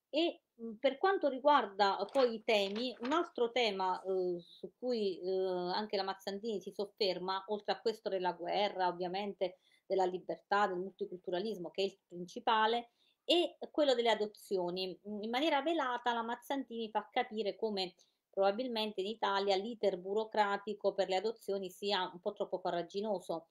E mh, per quanto riguarda poi i temi, un altro tema eh, su cui eh, anche la Mazzandini si sofferma, oltre a questo della guerra, ovviamente della libertà, del multiculturalismo, che è il principale, è quello delle adozioni. In maniera velata la Mazzantini fa capire come probabilmente in Italia l'iter burocratico per le adozioni sia un po' troppo farraginoso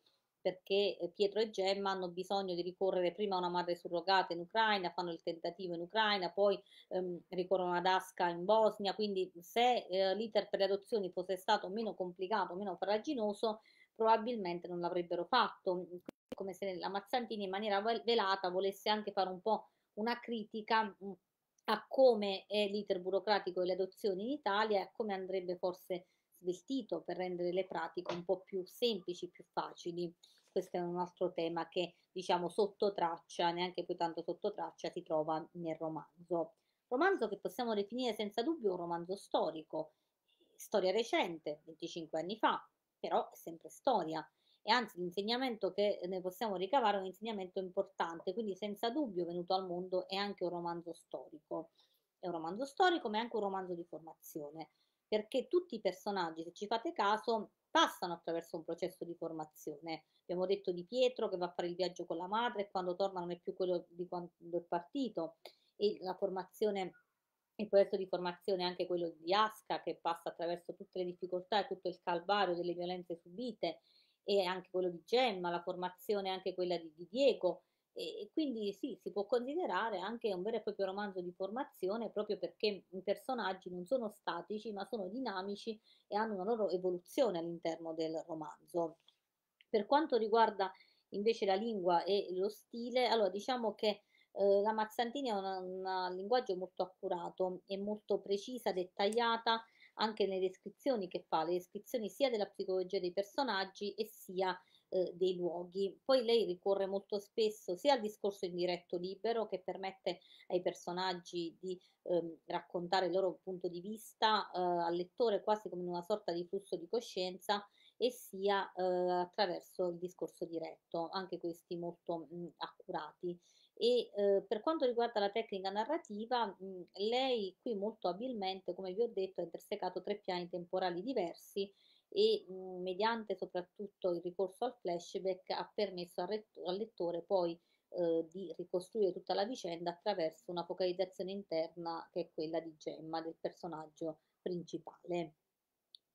perché eh, Pietro e Gemma hanno bisogno di ricorrere prima a una madre surrogata in Ucraina, fanno il tentativo in Ucraina, poi ehm, ricorrono ad Asca in Bosnia, quindi se eh, l'iter per le adozioni fosse stato meno complicato, meno farraginoso, probabilmente non l'avrebbero fatto, come se la Mazzantini in maniera velata volesse anche fare un po' una critica a come è l'iter burocratico delle adozioni in Italia e a come andrebbe forse svestito per rendere le pratiche un po' più semplici, più facili. Questo è un altro tema che diciamo sotto traccia, neanche più tanto sotto traccia, si trova nel romanzo. Romanzo che possiamo definire senza dubbio un romanzo storico, storia recente, 25 anni fa, però è sempre storia e anzi l'insegnamento che ne possiamo ricavare è un insegnamento importante, quindi senza dubbio venuto al mondo è anche un romanzo storico. È un romanzo storico ma è anche un romanzo di formazione, perché tutti i personaggi, se ci fate caso, passano attraverso un processo di formazione. Abbiamo detto di Pietro che va a fare il viaggio con la madre e quando torna non è più quello di quando è partito e la formazione il processo di formazione è anche quello di Asca che passa attraverso tutte le difficoltà e tutto il calvario delle violenze subite e anche quello di Gemma, la formazione anche quella di, di Diego. E, quindi sì, si può considerare anche un vero e proprio romanzo di formazione proprio perché i personaggi non sono statici ma sono dinamici e hanno una loro evoluzione all'interno del romanzo. Per quanto riguarda invece la lingua e lo stile, allora diciamo che eh, la Mazzantini ha un linguaggio molto accurato e molto precisa, dettagliata, anche nelle descrizioni che fa, le descrizioni sia della psicologia dei personaggi e sia eh, dei luoghi. Poi lei ricorre molto spesso sia al discorso indiretto libero che permette ai personaggi di eh, raccontare il loro punto di vista eh, al lettore quasi come in una sorta di flusso di coscienza e sia eh, attraverso il discorso diretto, anche questi molto mh, accurati. E eh, per quanto riguarda la tecnica narrativa, mh, lei qui molto abilmente, come vi ho detto, ha intersecato tre piani temporali diversi e mh, mediante soprattutto il ricorso al flashback ha permesso al, al lettore poi eh, di ricostruire tutta la vicenda attraverso una focalizzazione interna che è quella di Gemma, del personaggio principale.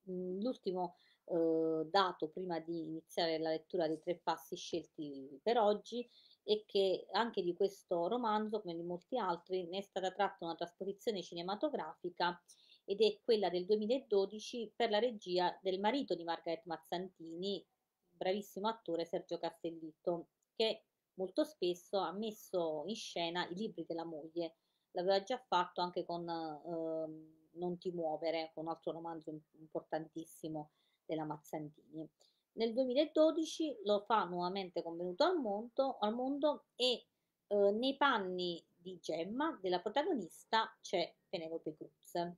L'ultimo eh, dato prima di iniziare la lettura dei tre passi scelti per oggi è che anche di questo romanzo, come di molti altri, ne è stata tratta una trasposizione cinematografica ed è quella del 2012 per la regia del marito di Margaret Mazzantini, bravissimo attore Sergio Castellitto, che molto spesso ha messo in scena i libri della moglie. L'aveva già fatto anche con eh, Non ti muovere, un altro romanzo importantissimo della Mazzantini. Nel 2012 lo fa nuovamente convenuto al mondo, al mondo e eh, nei panni di Gemma, della protagonista, c'è Penelope Cruz,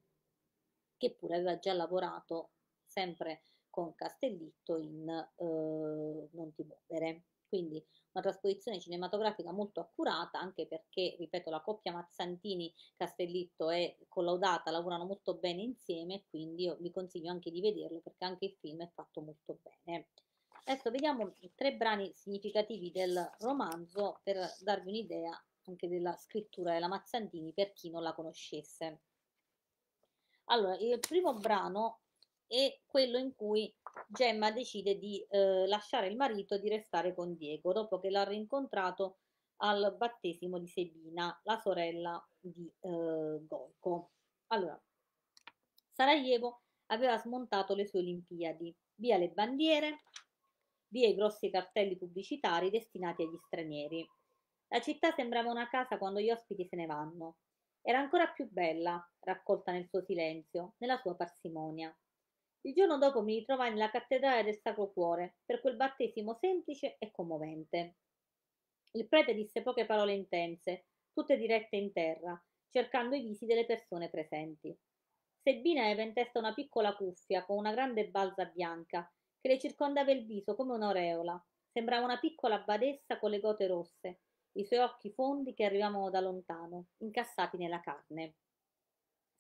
che pure aveva già lavorato sempre con Castellitto in eh, Non ti muovere. Quindi una trasposizione cinematografica molto accurata, anche perché, ripeto, la coppia Mazzantini-Castellitto è collaudata, lavorano molto bene insieme, quindi io vi consiglio anche di vederlo perché anche il film è fatto molto bene. Adesso vediamo tre brani significativi del romanzo per darvi un'idea anche della scrittura della Mazzantini per chi non la conoscesse. Allora, il primo brano è quello in cui Gemma decide di eh, lasciare il marito e di restare con Diego dopo che l'ha rincontrato al battesimo di Sebina, la sorella di eh, Goico. Allora, Sarajevo aveva smontato le sue Olimpiadi, via le bandiere, via i grossi cartelli pubblicitari destinati agli stranieri. La città sembrava una casa quando gli ospiti se ne vanno. Era ancora più bella, raccolta nel suo silenzio, nella sua parsimonia. Il giorno dopo mi ritrovai nella cattedrale del Sacro Cuore per quel battesimo semplice e commovente. Il prete disse poche parole intense, tutte dirette in terra, cercando i visi delle persone presenti. Sebina aveva in testa una piccola cuffia con una grande balza bianca che le circondava il viso come un'aureola. Sembrava una piccola badessa con le gote rosse, i suoi occhi fondi che arrivavano da lontano, incassati nella carne.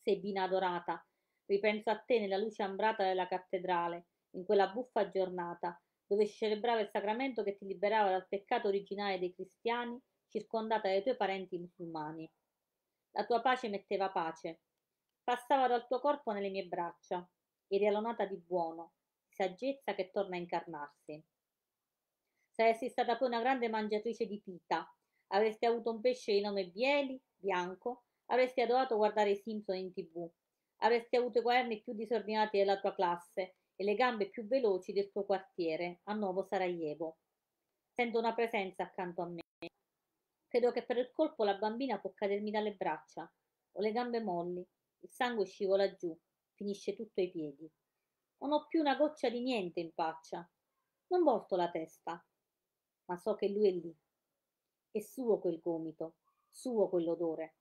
Sebina adorata, Ripenso a te nella luce ambrata della cattedrale, in quella buffa giornata, dove si celebrava il sacramento che ti liberava dal peccato originale dei cristiani, circondata dai tuoi parenti musulmani. La tua pace metteva pace. Passava dal tuo corpo nelle mie braccia. Eri alonata di buono, di saggezza che torna a incarnarsi. Saresti stata poi una grande mangiatrice di pita. Avresti avuto un pesce di nome Bieli, bianco. Avresti adorato guardare i Simpson in tv avresti avuto i quaderni più disordinati della tua classe e le gambe più veloci del tuo quartiere, a Nuovo Sarajevo. Sento una presenza accanto a me. Credo che per il colpo la bambina può cadermi dalle braccia. Ho le gambe molli, il sangue scivola giù, finisce tutto ai piedi. Non ho più una goccia di niente in faccia. Non volto la testa, ma so che lui è lì. È suo quel gomito, suo quell'odore.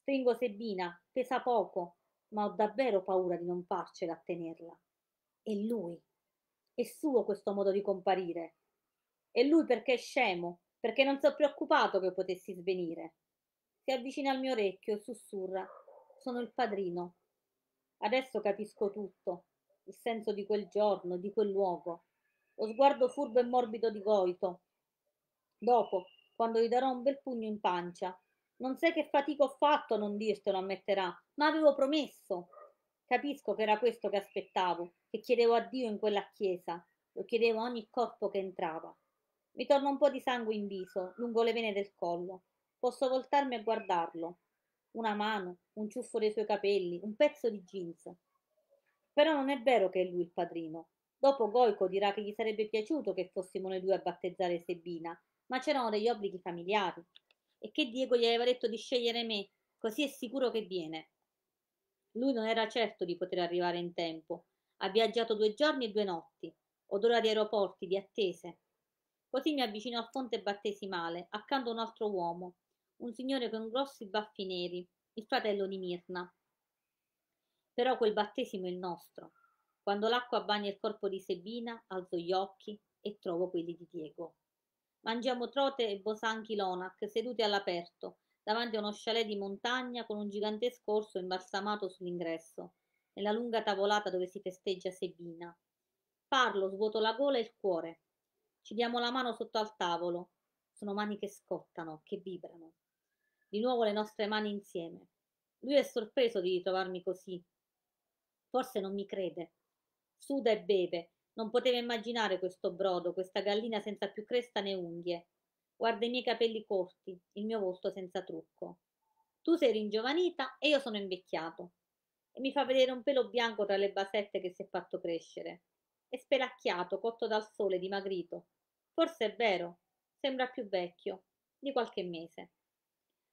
Stringo Sebina, pesa poco, ma ho davvero paura di non farcela a tenerla. E lui. È suo questo modo di comparire. E lui perché è scemo, perché non è preoccupato che potessi svenire. Si avvicina al mio orecchio e sussurra: Sono il padrino. Adesso capisco tutto, il senso di quel giorno, di quel luogo, lo sguardo furbo e morbido di Goito. Dopo, quando gli darò un bel pugno in pancia, non sai che fatica ho fatto a non dirtelo, ammetterà, ma avevo promesso. Capisco che era questo che aspettavo, che chiedevo a Dio in quella chiesa, lo chiedevo a ogni corpo che entrava. Mi torna un po' di sangue in viso, lungo le vene del collo. Posso voltarmi e guardarlo. Una mano, un ciuffo dei suoi capelli, un pezzo di jeans. Però non è vero che è lui il padrino. Dopo Goico dirà che gli sarebbe piaciuto che fossimo noi due a battezzare Sebina, ma c'erano degli obblighi familiari e che Diego gli aveva detto di scegliere me, così è sicuro che viene. Lui non era certo di poter arrivare in tempo. Ha viaggiato due giorni e due notti. Odora di aeroporti, di attese. Così mi avvicinò al fonte battesimale, accanto a un altro uomo, un signore con grossi baffi neri, il fratello di Mirna. Però quel battesimo è il nostro. Quando l'acqua bagna il corpo di Sebina, alzo gli occhi e trovo quelli di Diego. Mangiamo trote e bosanchi lonac seduti all'aperto, davanti a uno chalet di montagna con un gigantesco orso imbalsamato sull'ingresso, nella lunga tavolata dove si festeggia Sebina. Parlo, svuoto la gola e il cuore. Ci diamo la mano sotto al tavolo. Sono mani che scottano, che vibrano. Di nuovo le nostre mani insieme. Lui è sorpreso di ritrovarmi così. Forse non mi crede. Suda e beve. Non poteva immaginare questo brodo, questa gallina senza più cresta né unghie. Guarda i miei capelli corti, il mio volto senza trucco. Tu sei ringiovanita e io sono invecchiato. E mi fa vedere un pelo bianco tra le basette che si è fatto crescere. È spelacchiato, cotto dal sole, dimagrito. Forse è vero, sembra più vecchio, di qualche mese.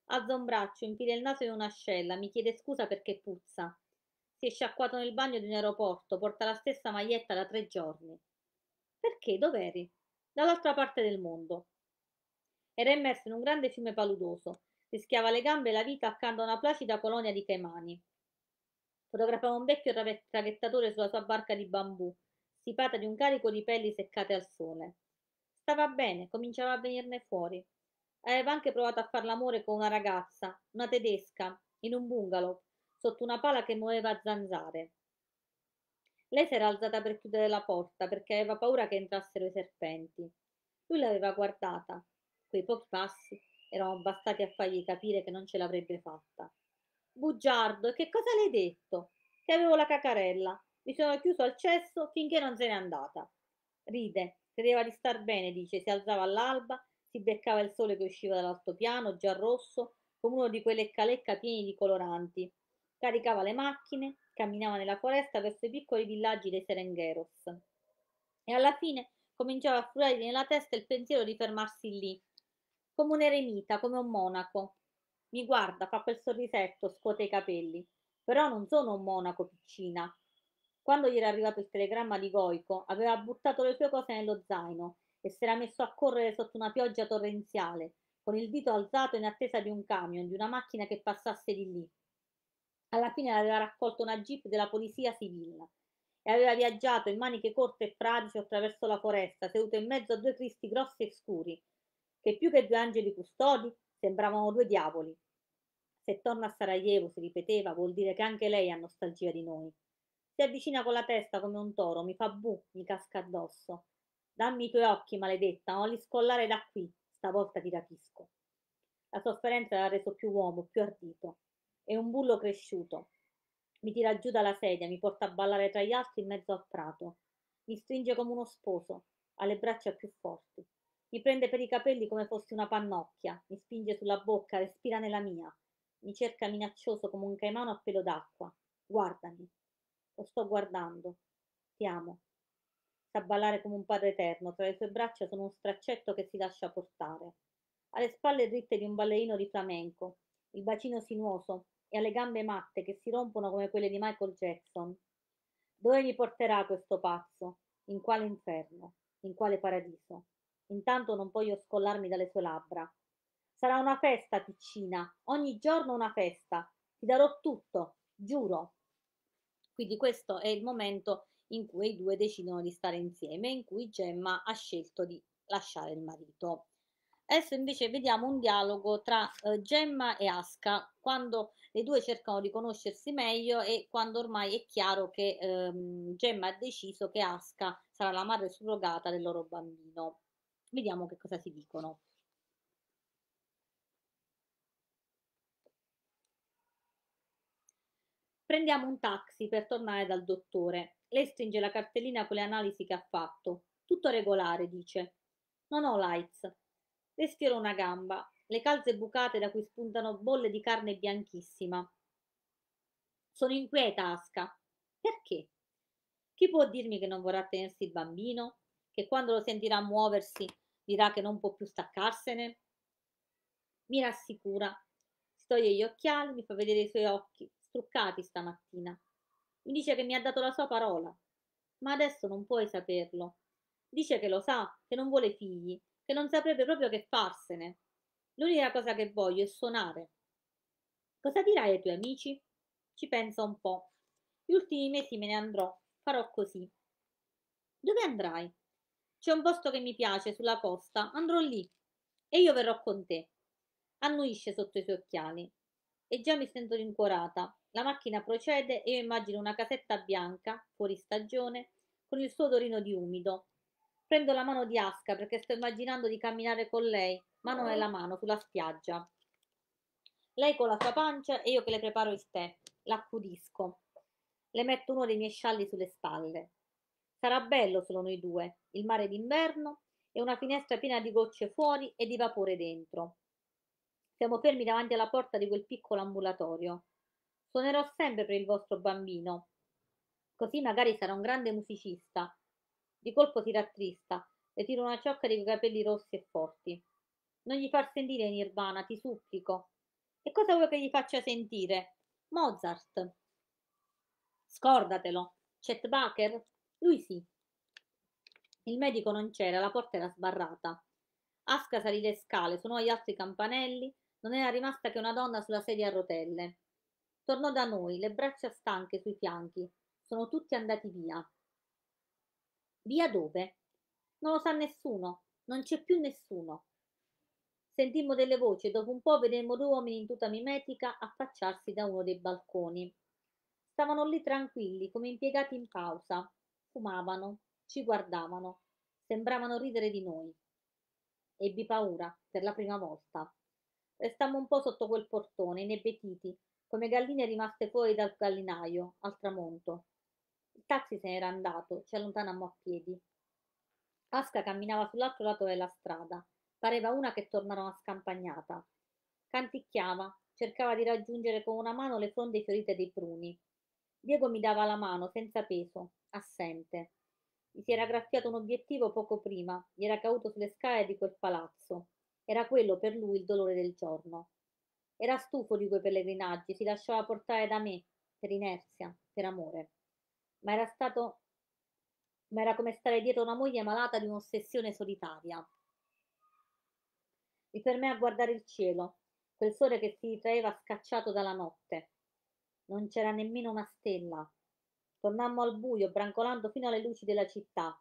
Alza un braccio, infila il naso in un'ascella, mi chiede scusa perché puzza. Si è sciacquato nel bagno di un aeroporto, porta la stessa maglietta da tre giorni. Perché? Dov'eri? Dall'altra parte del mondo. Era immerso in un grande fiume paludoso, rischiava le gambe e la vita accanto a una placida colonia di caimani. Fotografava un vecchio traghettatore sulla sua barca di bambù, stipata di un carico di pelli seccate al sole. Stava bene, cominciava a venirne fuori. Aveva anche provato a far l'amore con una ragazza, una tedesca, in un bungalow, sotto una pala che muoveva zanzare. Lei si era alzata per chiudere la porta perché aveva paura che entrassero i serpenti. Lui l'aveva guardata, Quei pochi passi erano bastati a fargli capire che non ce l'avrebbe fatta. Bugiardo, che cosa le hai detto? Che avevo la cacarella. Mi sono chiuso al cesso finché non se n'è andata. Ride, credeva di star bene, dice, si alzava all'alba, si beccava il sole che usciva dall'altopiano, già rosso, come uno di quei lecca-lecca pieni di coloranti. Caricava le macchine, camminava nella foresta verso i piccoli villaggi dei Serengheros. E alla fine cominciava a fruirgli nella testa il pensiero di fermarsi lì, come un eremita, come un monaco. Mi guarda, fa quel sorrisetto, scuote i capelli. Però non sono un monaco, piccina. Quando gli era arrivato il telegramma di Goico, aveva buttato le sue cose nello zaino e si era messo a correre sotto una pioggia torrenziale, con il dito alzato in attesa di un camion, di una macchina che passasse di lì. Alla fine aveva raccolto una jeep della polizia civile e aveva viaggiato in maniche corte e fradicie attraverso la foresta, seduto in mezzo a due cristi grossi e scuri, che più che due angeli custodi sembravano due diavoli. Se torna a Sarajevo, si ripeteva, vuol dire che anche lei ha nostalgia di noi. Si avvicina con la testa come un toro, mi fa bu, mi casca addosso. Dammi i tuoi occhi, maledetta, non li scollare da qui, stavolta ti rapisco. La sofferenza l'ha reso più uomo, più ardito. È un bullo cresciuto. Mi tira giù dalla sedia, mi porta a ballare tra gli altri in mezzo al prato. Mi stringe come uno sposo, ha le braccia più forti. Mi prende per i capelli come fossi una pannocchia, mi spinge sulla bocca, respira nella mia, mi cerca minaccioso come un caimano a pelo d'acqua. Guardami. Lo sto guardando. Ti amo. Sa ballare come un padre eterno, tra le sue braccia sono un straccetto che si lascia portare. Ha le spalle dritte di un ballerino di flamenco, il bacino sinuoso e ha le gambe matte che si rompono come quelle di Michael Jackson. Dove mi porterà questo pazzo? In quale inferno? In quale paradiso? Intanto non voglio scollarmi dalle sue labbra. Sarà una festa, piccina, ogni giorno una festa. Ti darò tutto, giuro. Quindi questo è il momento in cui i due decidono di stare insieme, in cui Gemma ha scelto di lasciare il marito. Adesso invece vediamo un dialogo tra eh, Gemma e Aska, quando le due cercano di conoscersi meglio e quando ormai è chiaro che ehm, Gemma ha deciso che Aska sarà la madre surrogata del loro bambino. Vediamo che cosa si dicono. Prendiamo un taxi per tornare dal dottore. Lei stringe la cartellina con le analisi che ha fatto. Tutto regolare, dice. Non ho lights. Le sfiora una gamba, le calze bucate da cui spuntano bolle di carne bianchissima. Sono inquieta, Asca. Perché? Chi può dirmi che non vorrà tenersi il bambino? Che quando lo sentirà muoversi dirà che non può più staccarsene? Mi rassicura, si toglie gli occhiali, mi fa vedere i suoi occhi, struccati stamattina. Mi dice che mi ha dato la sua parola, ma adesso non puoi saperlo. Dice che lo sa, che non vuole figli, che non saprebbe proprio che farsene. L'unica cosa che voglio è suonare. Cosa dirai ai tuoi amici? Ci pensa un po'. Gli ultimi mesi me ne andrò, farò così. Dove andrai? C'è un posto che mi piace sulla costa, andrò lì e io verrò con te. Annuisce sotto i suoi occhiali. E già mi sento rincuorata. La macchina procede e io immagino una casetta bianca, fuori stagione, con il suo odorino di umido. Prendo la mano di Asca perché sto immaginando di camminare con lei, mano nella mano, sulla spiaggia. Lei con la sua pancia e io che le preparo il tè, l'accudisco. Le metto uno dei miei scialli sulle spalle. Sarà bello solo noi due, il mare d'inverno e una finestra piena di gocce fuori e di vapore dentro. Siamo fermi davanti alla porta di quel piccolo ambulatorio. Suonerò sempre per il vostro bambino. Così magari sarà un grande musicista. Di colpo si rattrista, le tiro una ciocca di quei capelli rossi e forti. Non gli far sentire Nirvana, ti supplico. E cosa vuoi che gli faccia sentire? Mozart. Scordatelo. Chet Baker? Lui sì. Il medico non c'era, la porta era sbarrata. Aska salì le scale, suonò gli altri campanelli, non era rimasta che una donna sulla sedia a rotelle. Tornò da noi, le braccia stanche sui fianchi. Sono tutti andati via. Via dove? Non lo sa nessuno, non c'è più nessuno. Sentimmo delle voci e dopo un po' vedemmo due uomini in tuta mimetica affacciarsi da uno dei balconi. Stavano lì tranquilli, come impiegati in pausa. Fumavano, ci guardavano, sembravano ridere di noi. Ebbi paura, per la prima volta. Restammo un po' sotto quel portone, inebetiti, come galline rimaste fuori dal gallinaio, al tramonto. Il taxi se n'era andato, ci allontanammo a piedi. Asca camminava sull'altro lato della strada, pareva una che tornava una scampagnata. Canticchiava, cercava di raggiungere con una mano le fronde fiorite dei pruni. Diego mi dava la mano, senza peso, assente. Gli si era graffiato un obiettivo poco prima, gli era caduto sulle scale di quel palazzo. Era quello per lui il dolore del giorno. Era stufo di quei pellegrinaggi, si lasciava portare da me, per inerzia, per amore. Ma era stato ma era come stare dietro una moglie malata di un'ossessione solitaria. Mi fermai a guardare il cielo, quel sole che si ritraeva scacciato dalla notte. Non c'era nemmeno una stella. Tornammo al buio, brancolando fino alle luci della città.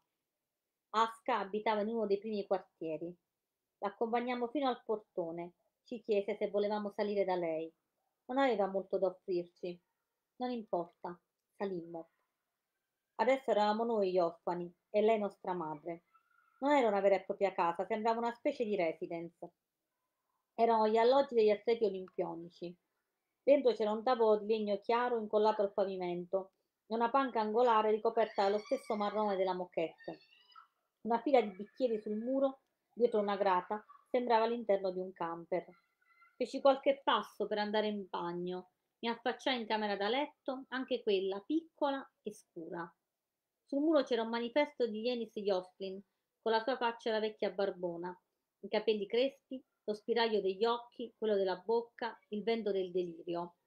Aska abitava in uno dei primi quartieri. L'accompagnammo fino al portone. Ci chiese se volevamo salire da lei. Non aveva molto da offrirci. Non importa, salimmo. Adesso eravamo noi gli orfani e lei nostra madre. Non era una vera e propria casa, sembrava una specie di residence. Erano gli alloggi degli atleti olimpionici. Dentro c'era un tavolo di legno chiaro incollato al pavimento e una panca angolare ricoperta dallo stesso marrone della moquette. Una fila di bicchieri sul muro dietro una grata, sembrava l'interno di un camper. Feci qualche passo per andare in bagno. Mi affacciai in camera da letto, anche quella piccola e scura. Sul muro c'era un manifesto di Jenis Joplin, con la sua faccia da vecchia barbona, i capelli crespi, lo spiraglio degli occhi, quello della bocca, il vento del delirio.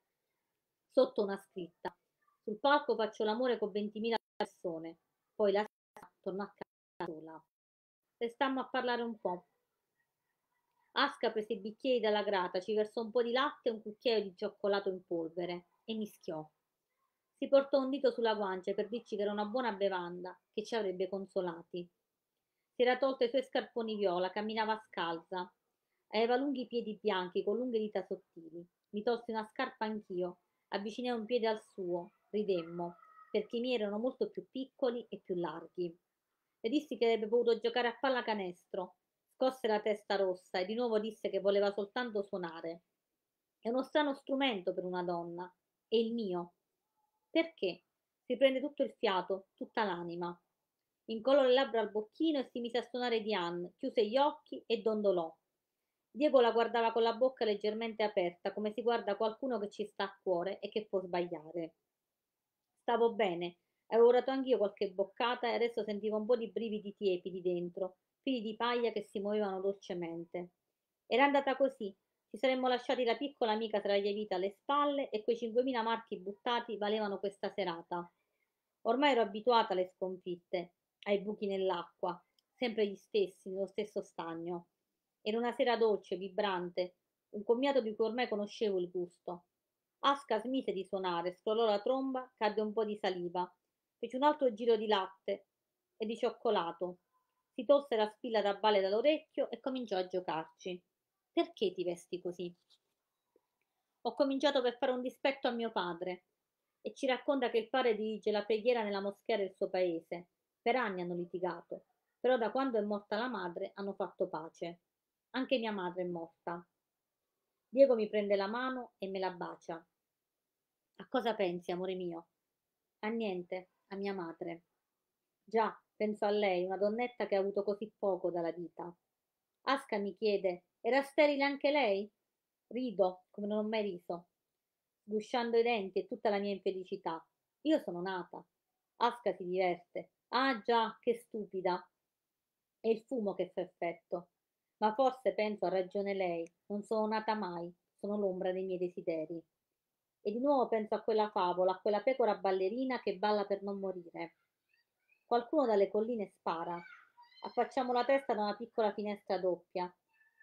Sotto una scritta. Sul palco faccio l'amore con 20.000 persone. Poi la sera torno a casa sola. Restammo a parlare un po'. Asca prese i bicchieri dalla grata, ci versò un po' di latte e un cucchiaio di cioccolato in polvere e mischiò. Si portò un dito sulla guancia per dirci che era una buona bevanda, che ci avrebbe consolati. Si era tolto i suoi scarponi viola, camminava scalza. Aveva lunghi piedi bianchi con lunghe dita sottili. Mi tolsi una scarpa anch'io, avvicinai un piede al suo, ridemmo, perché i miei erano molto più piccoli e più larghi. Le dissi che avrebbe potuto giocare a pallacanestro. Scosse la testa rossa e di nuovo disse che voleva soltanto suonare. È uno strano strumento per una donna. È il mio. Perché? Si prende tutto il fiato, tutta l'anima. Incollò le labbra al bocchino e si mise a suonare Diane, chiuse gli occhi e dondolò. Diego la guardava con la bocca leggermente aperta, come si guarda qualcuno che ci sta a cuore e che può sbagliare. Stavo bene, Avevo dato anch'io qualche boccata e adesso sentivo un po' di brividi tiepidi dentro, fili di paglia che si muovevano dolcemente. Era andata così, Ci saremmo lasciati la piccola amica tra le vite alle spalle e quei 5.000 marchi buttati valevano questa serata. Ormai ero abituata alle sconfitte, ai buchi nell'acqua, sempre gli stessi, nello stesso stagno. Era una sera dolce, vibrante, un commiato di cui ormai conoscevo il gusto. Asca smise di suonare, scrollò la tromba, cadde un po' di saliva, fece un altro giro di latte e di cioccolato. Si tolse la spilla da balle dall'orecchio e cominciò a giocarci. Perché ti vesti così? Ho cominciato per fare un dispetto a mio padre e ci racconta che il padre dirige la preghiera nella moschea del suo paese. Per anni hanno litigato, però da quando è morta la madre hanno fatto pace. Anche mia madre è morta. Diego mi prende la mano e me la bacia. A cosa pensi, amore mio? A niente, a mia madre. Già, penso a lei, una donnetta che ha avuto così poco dalla vita. Asca mi chiede, era sterile anche lei? Rido, come non ho mai riso, sgusciando i denti e tutta la mia infelicità. Io sono nata. Asca si diverte. Ah già, che stupida. È il fumo che fa effetto. Ma forse penso ha ragione lei. Non sono nata mai, sono l'ombra dei miei desideri. E di nuovo penso a quella favola, a quella pecora ballerina che balla per non morire. Qualcuno dalle colline spara. Affacciamo la testa da una piccola finestra doppia,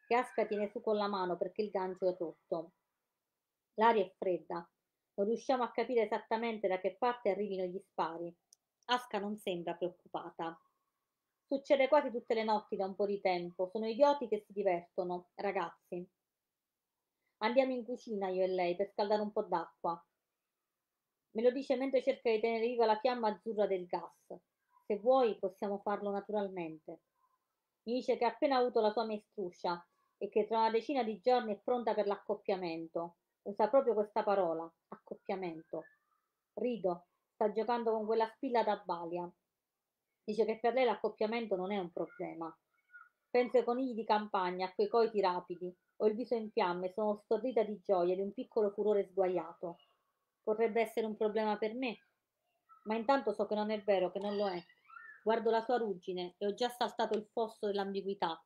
che Asca tiene su con la mano perché il gancio è rotto. L'aria è fredda. Non riusciamo a capire esattamente da che parte arrivino gli spari. Asca non sembra preoccupata. Succede quasi tutte le notti da un po' di tempo. Sono idioti che si divertono, ragazzi. Andiamo in cucina io e lei per scaldare un po' d'acqua. Me lo dice mentre cerca di tenere viva la fiamma azzurra del gas. Se vuoi possiamo farlo naturalmente. Mi dice che ha appena avuto la sua mestruscia e che tra una decina di giorni è pronta per l'accoppiamento. Usa proprio questa parola, accoppiamento. Rido, sta giocando con quella spilla da balia. Dice che per lei l'accoppiamento non è un problema. Penso ai conigli di campagna, a quei coiti rapidi. Ho il viso in fiamme, sono stordita di gioia, di un piccolo furore sguaiato. Potrebbe essere un problema per me, ma intanto so che non è vero, che non lo è. Guardo la sua ruggine e ho già saltato il fosso dell'ambiguità.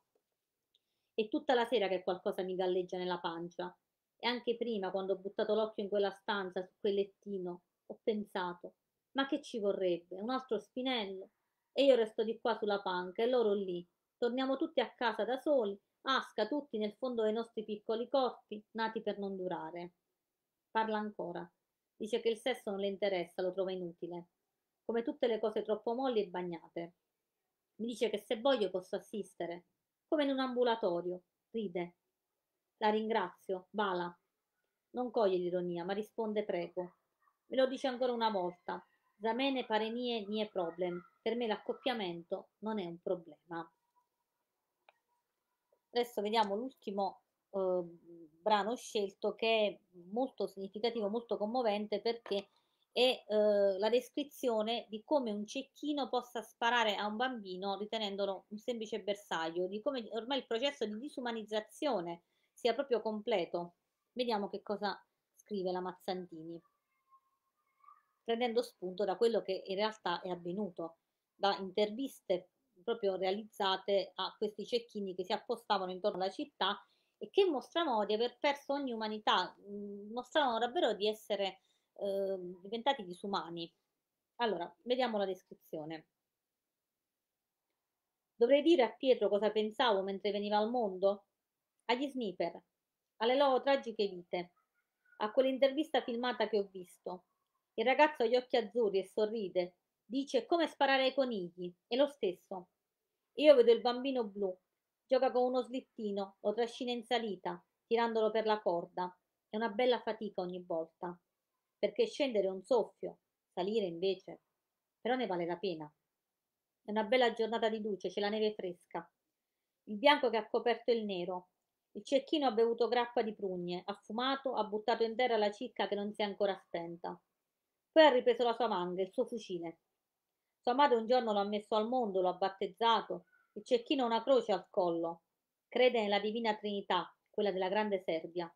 È tutta la sera che qualcosa mi galleggia nella pancia. E anche prima, quando ho buttato l'occhio in quella stanza, su quel lettino, ho pensato, ma che ci vorrebbe? Un altro spinello? E io resto di qua sulla panca e loro lì. Torniamo tutti a casa da soli, asca tutti nel fondo dei nostri piccoli corpi, nati per non durare. Parla ancora. Dice che il sesso non le interessa, lo trova inutile. Come tutte le cose troppo molli e bagnate. Mi dice che se voglio posso assistere, come in un ambulatorio. Ride. La ringrazio, bala. Non coglie l'ironia, ma risponde prego. Me lo dice ancora una volta. Zamene pare nie nie problem. Per me l'accoppiamento non è un problema. Adesso vediamo l'ultimo eh, brano scelto che è molto significativo, molto commovente perché è eh, la descrizione di come un cecchino possa sparare a un bambino ritenendolo un semplice bersaglio, di come ormai il processo di disumanizzazione sia proprio completo. Vediamo che cosa scrive la Mazzantini prendendo spunto da quello che in realtà è avvenuto, da interviste proprio realizzate a questi cecchini che si appostavano intorno alla città e che mostravano di aver perso ogni umanità, mostravano davvero di essere eh, diventati disumani. Allora, vediamo la descrizione. Dovrei dire a Pietro cosa pensavo mentre veniva al mondo? Agli sniper, alle loro tragiche vite, a quell'intervista filmata che ho visto, il ragazzo ha gli occhi azzurri e sorride. Dice come sparare ai conigli. È lo stesso. Io vedo il bambino blu. Gioca con uno slittino, lo trascina in salita, tirandolo per la corda. È una bella fatica ogni volta. Perché scendere è un soffio, salire invece. Però ne vale la pena. È una bella giornata di luce, c'è la neve fresca. Il bianco che ha coperto il nero. Il cecchino ha bevuto grappa di prugne, ha fumato, ha buttato in terra la cicca che non si è ancora spenta. Poi ha ripreso la sua manga, il suo fucile. Sua madre un giorno lo ha messo al mondo, lo ha battezzato, il cecchino ha una croce al collo. Crede nella divina Trinità, quella della grande Serbia.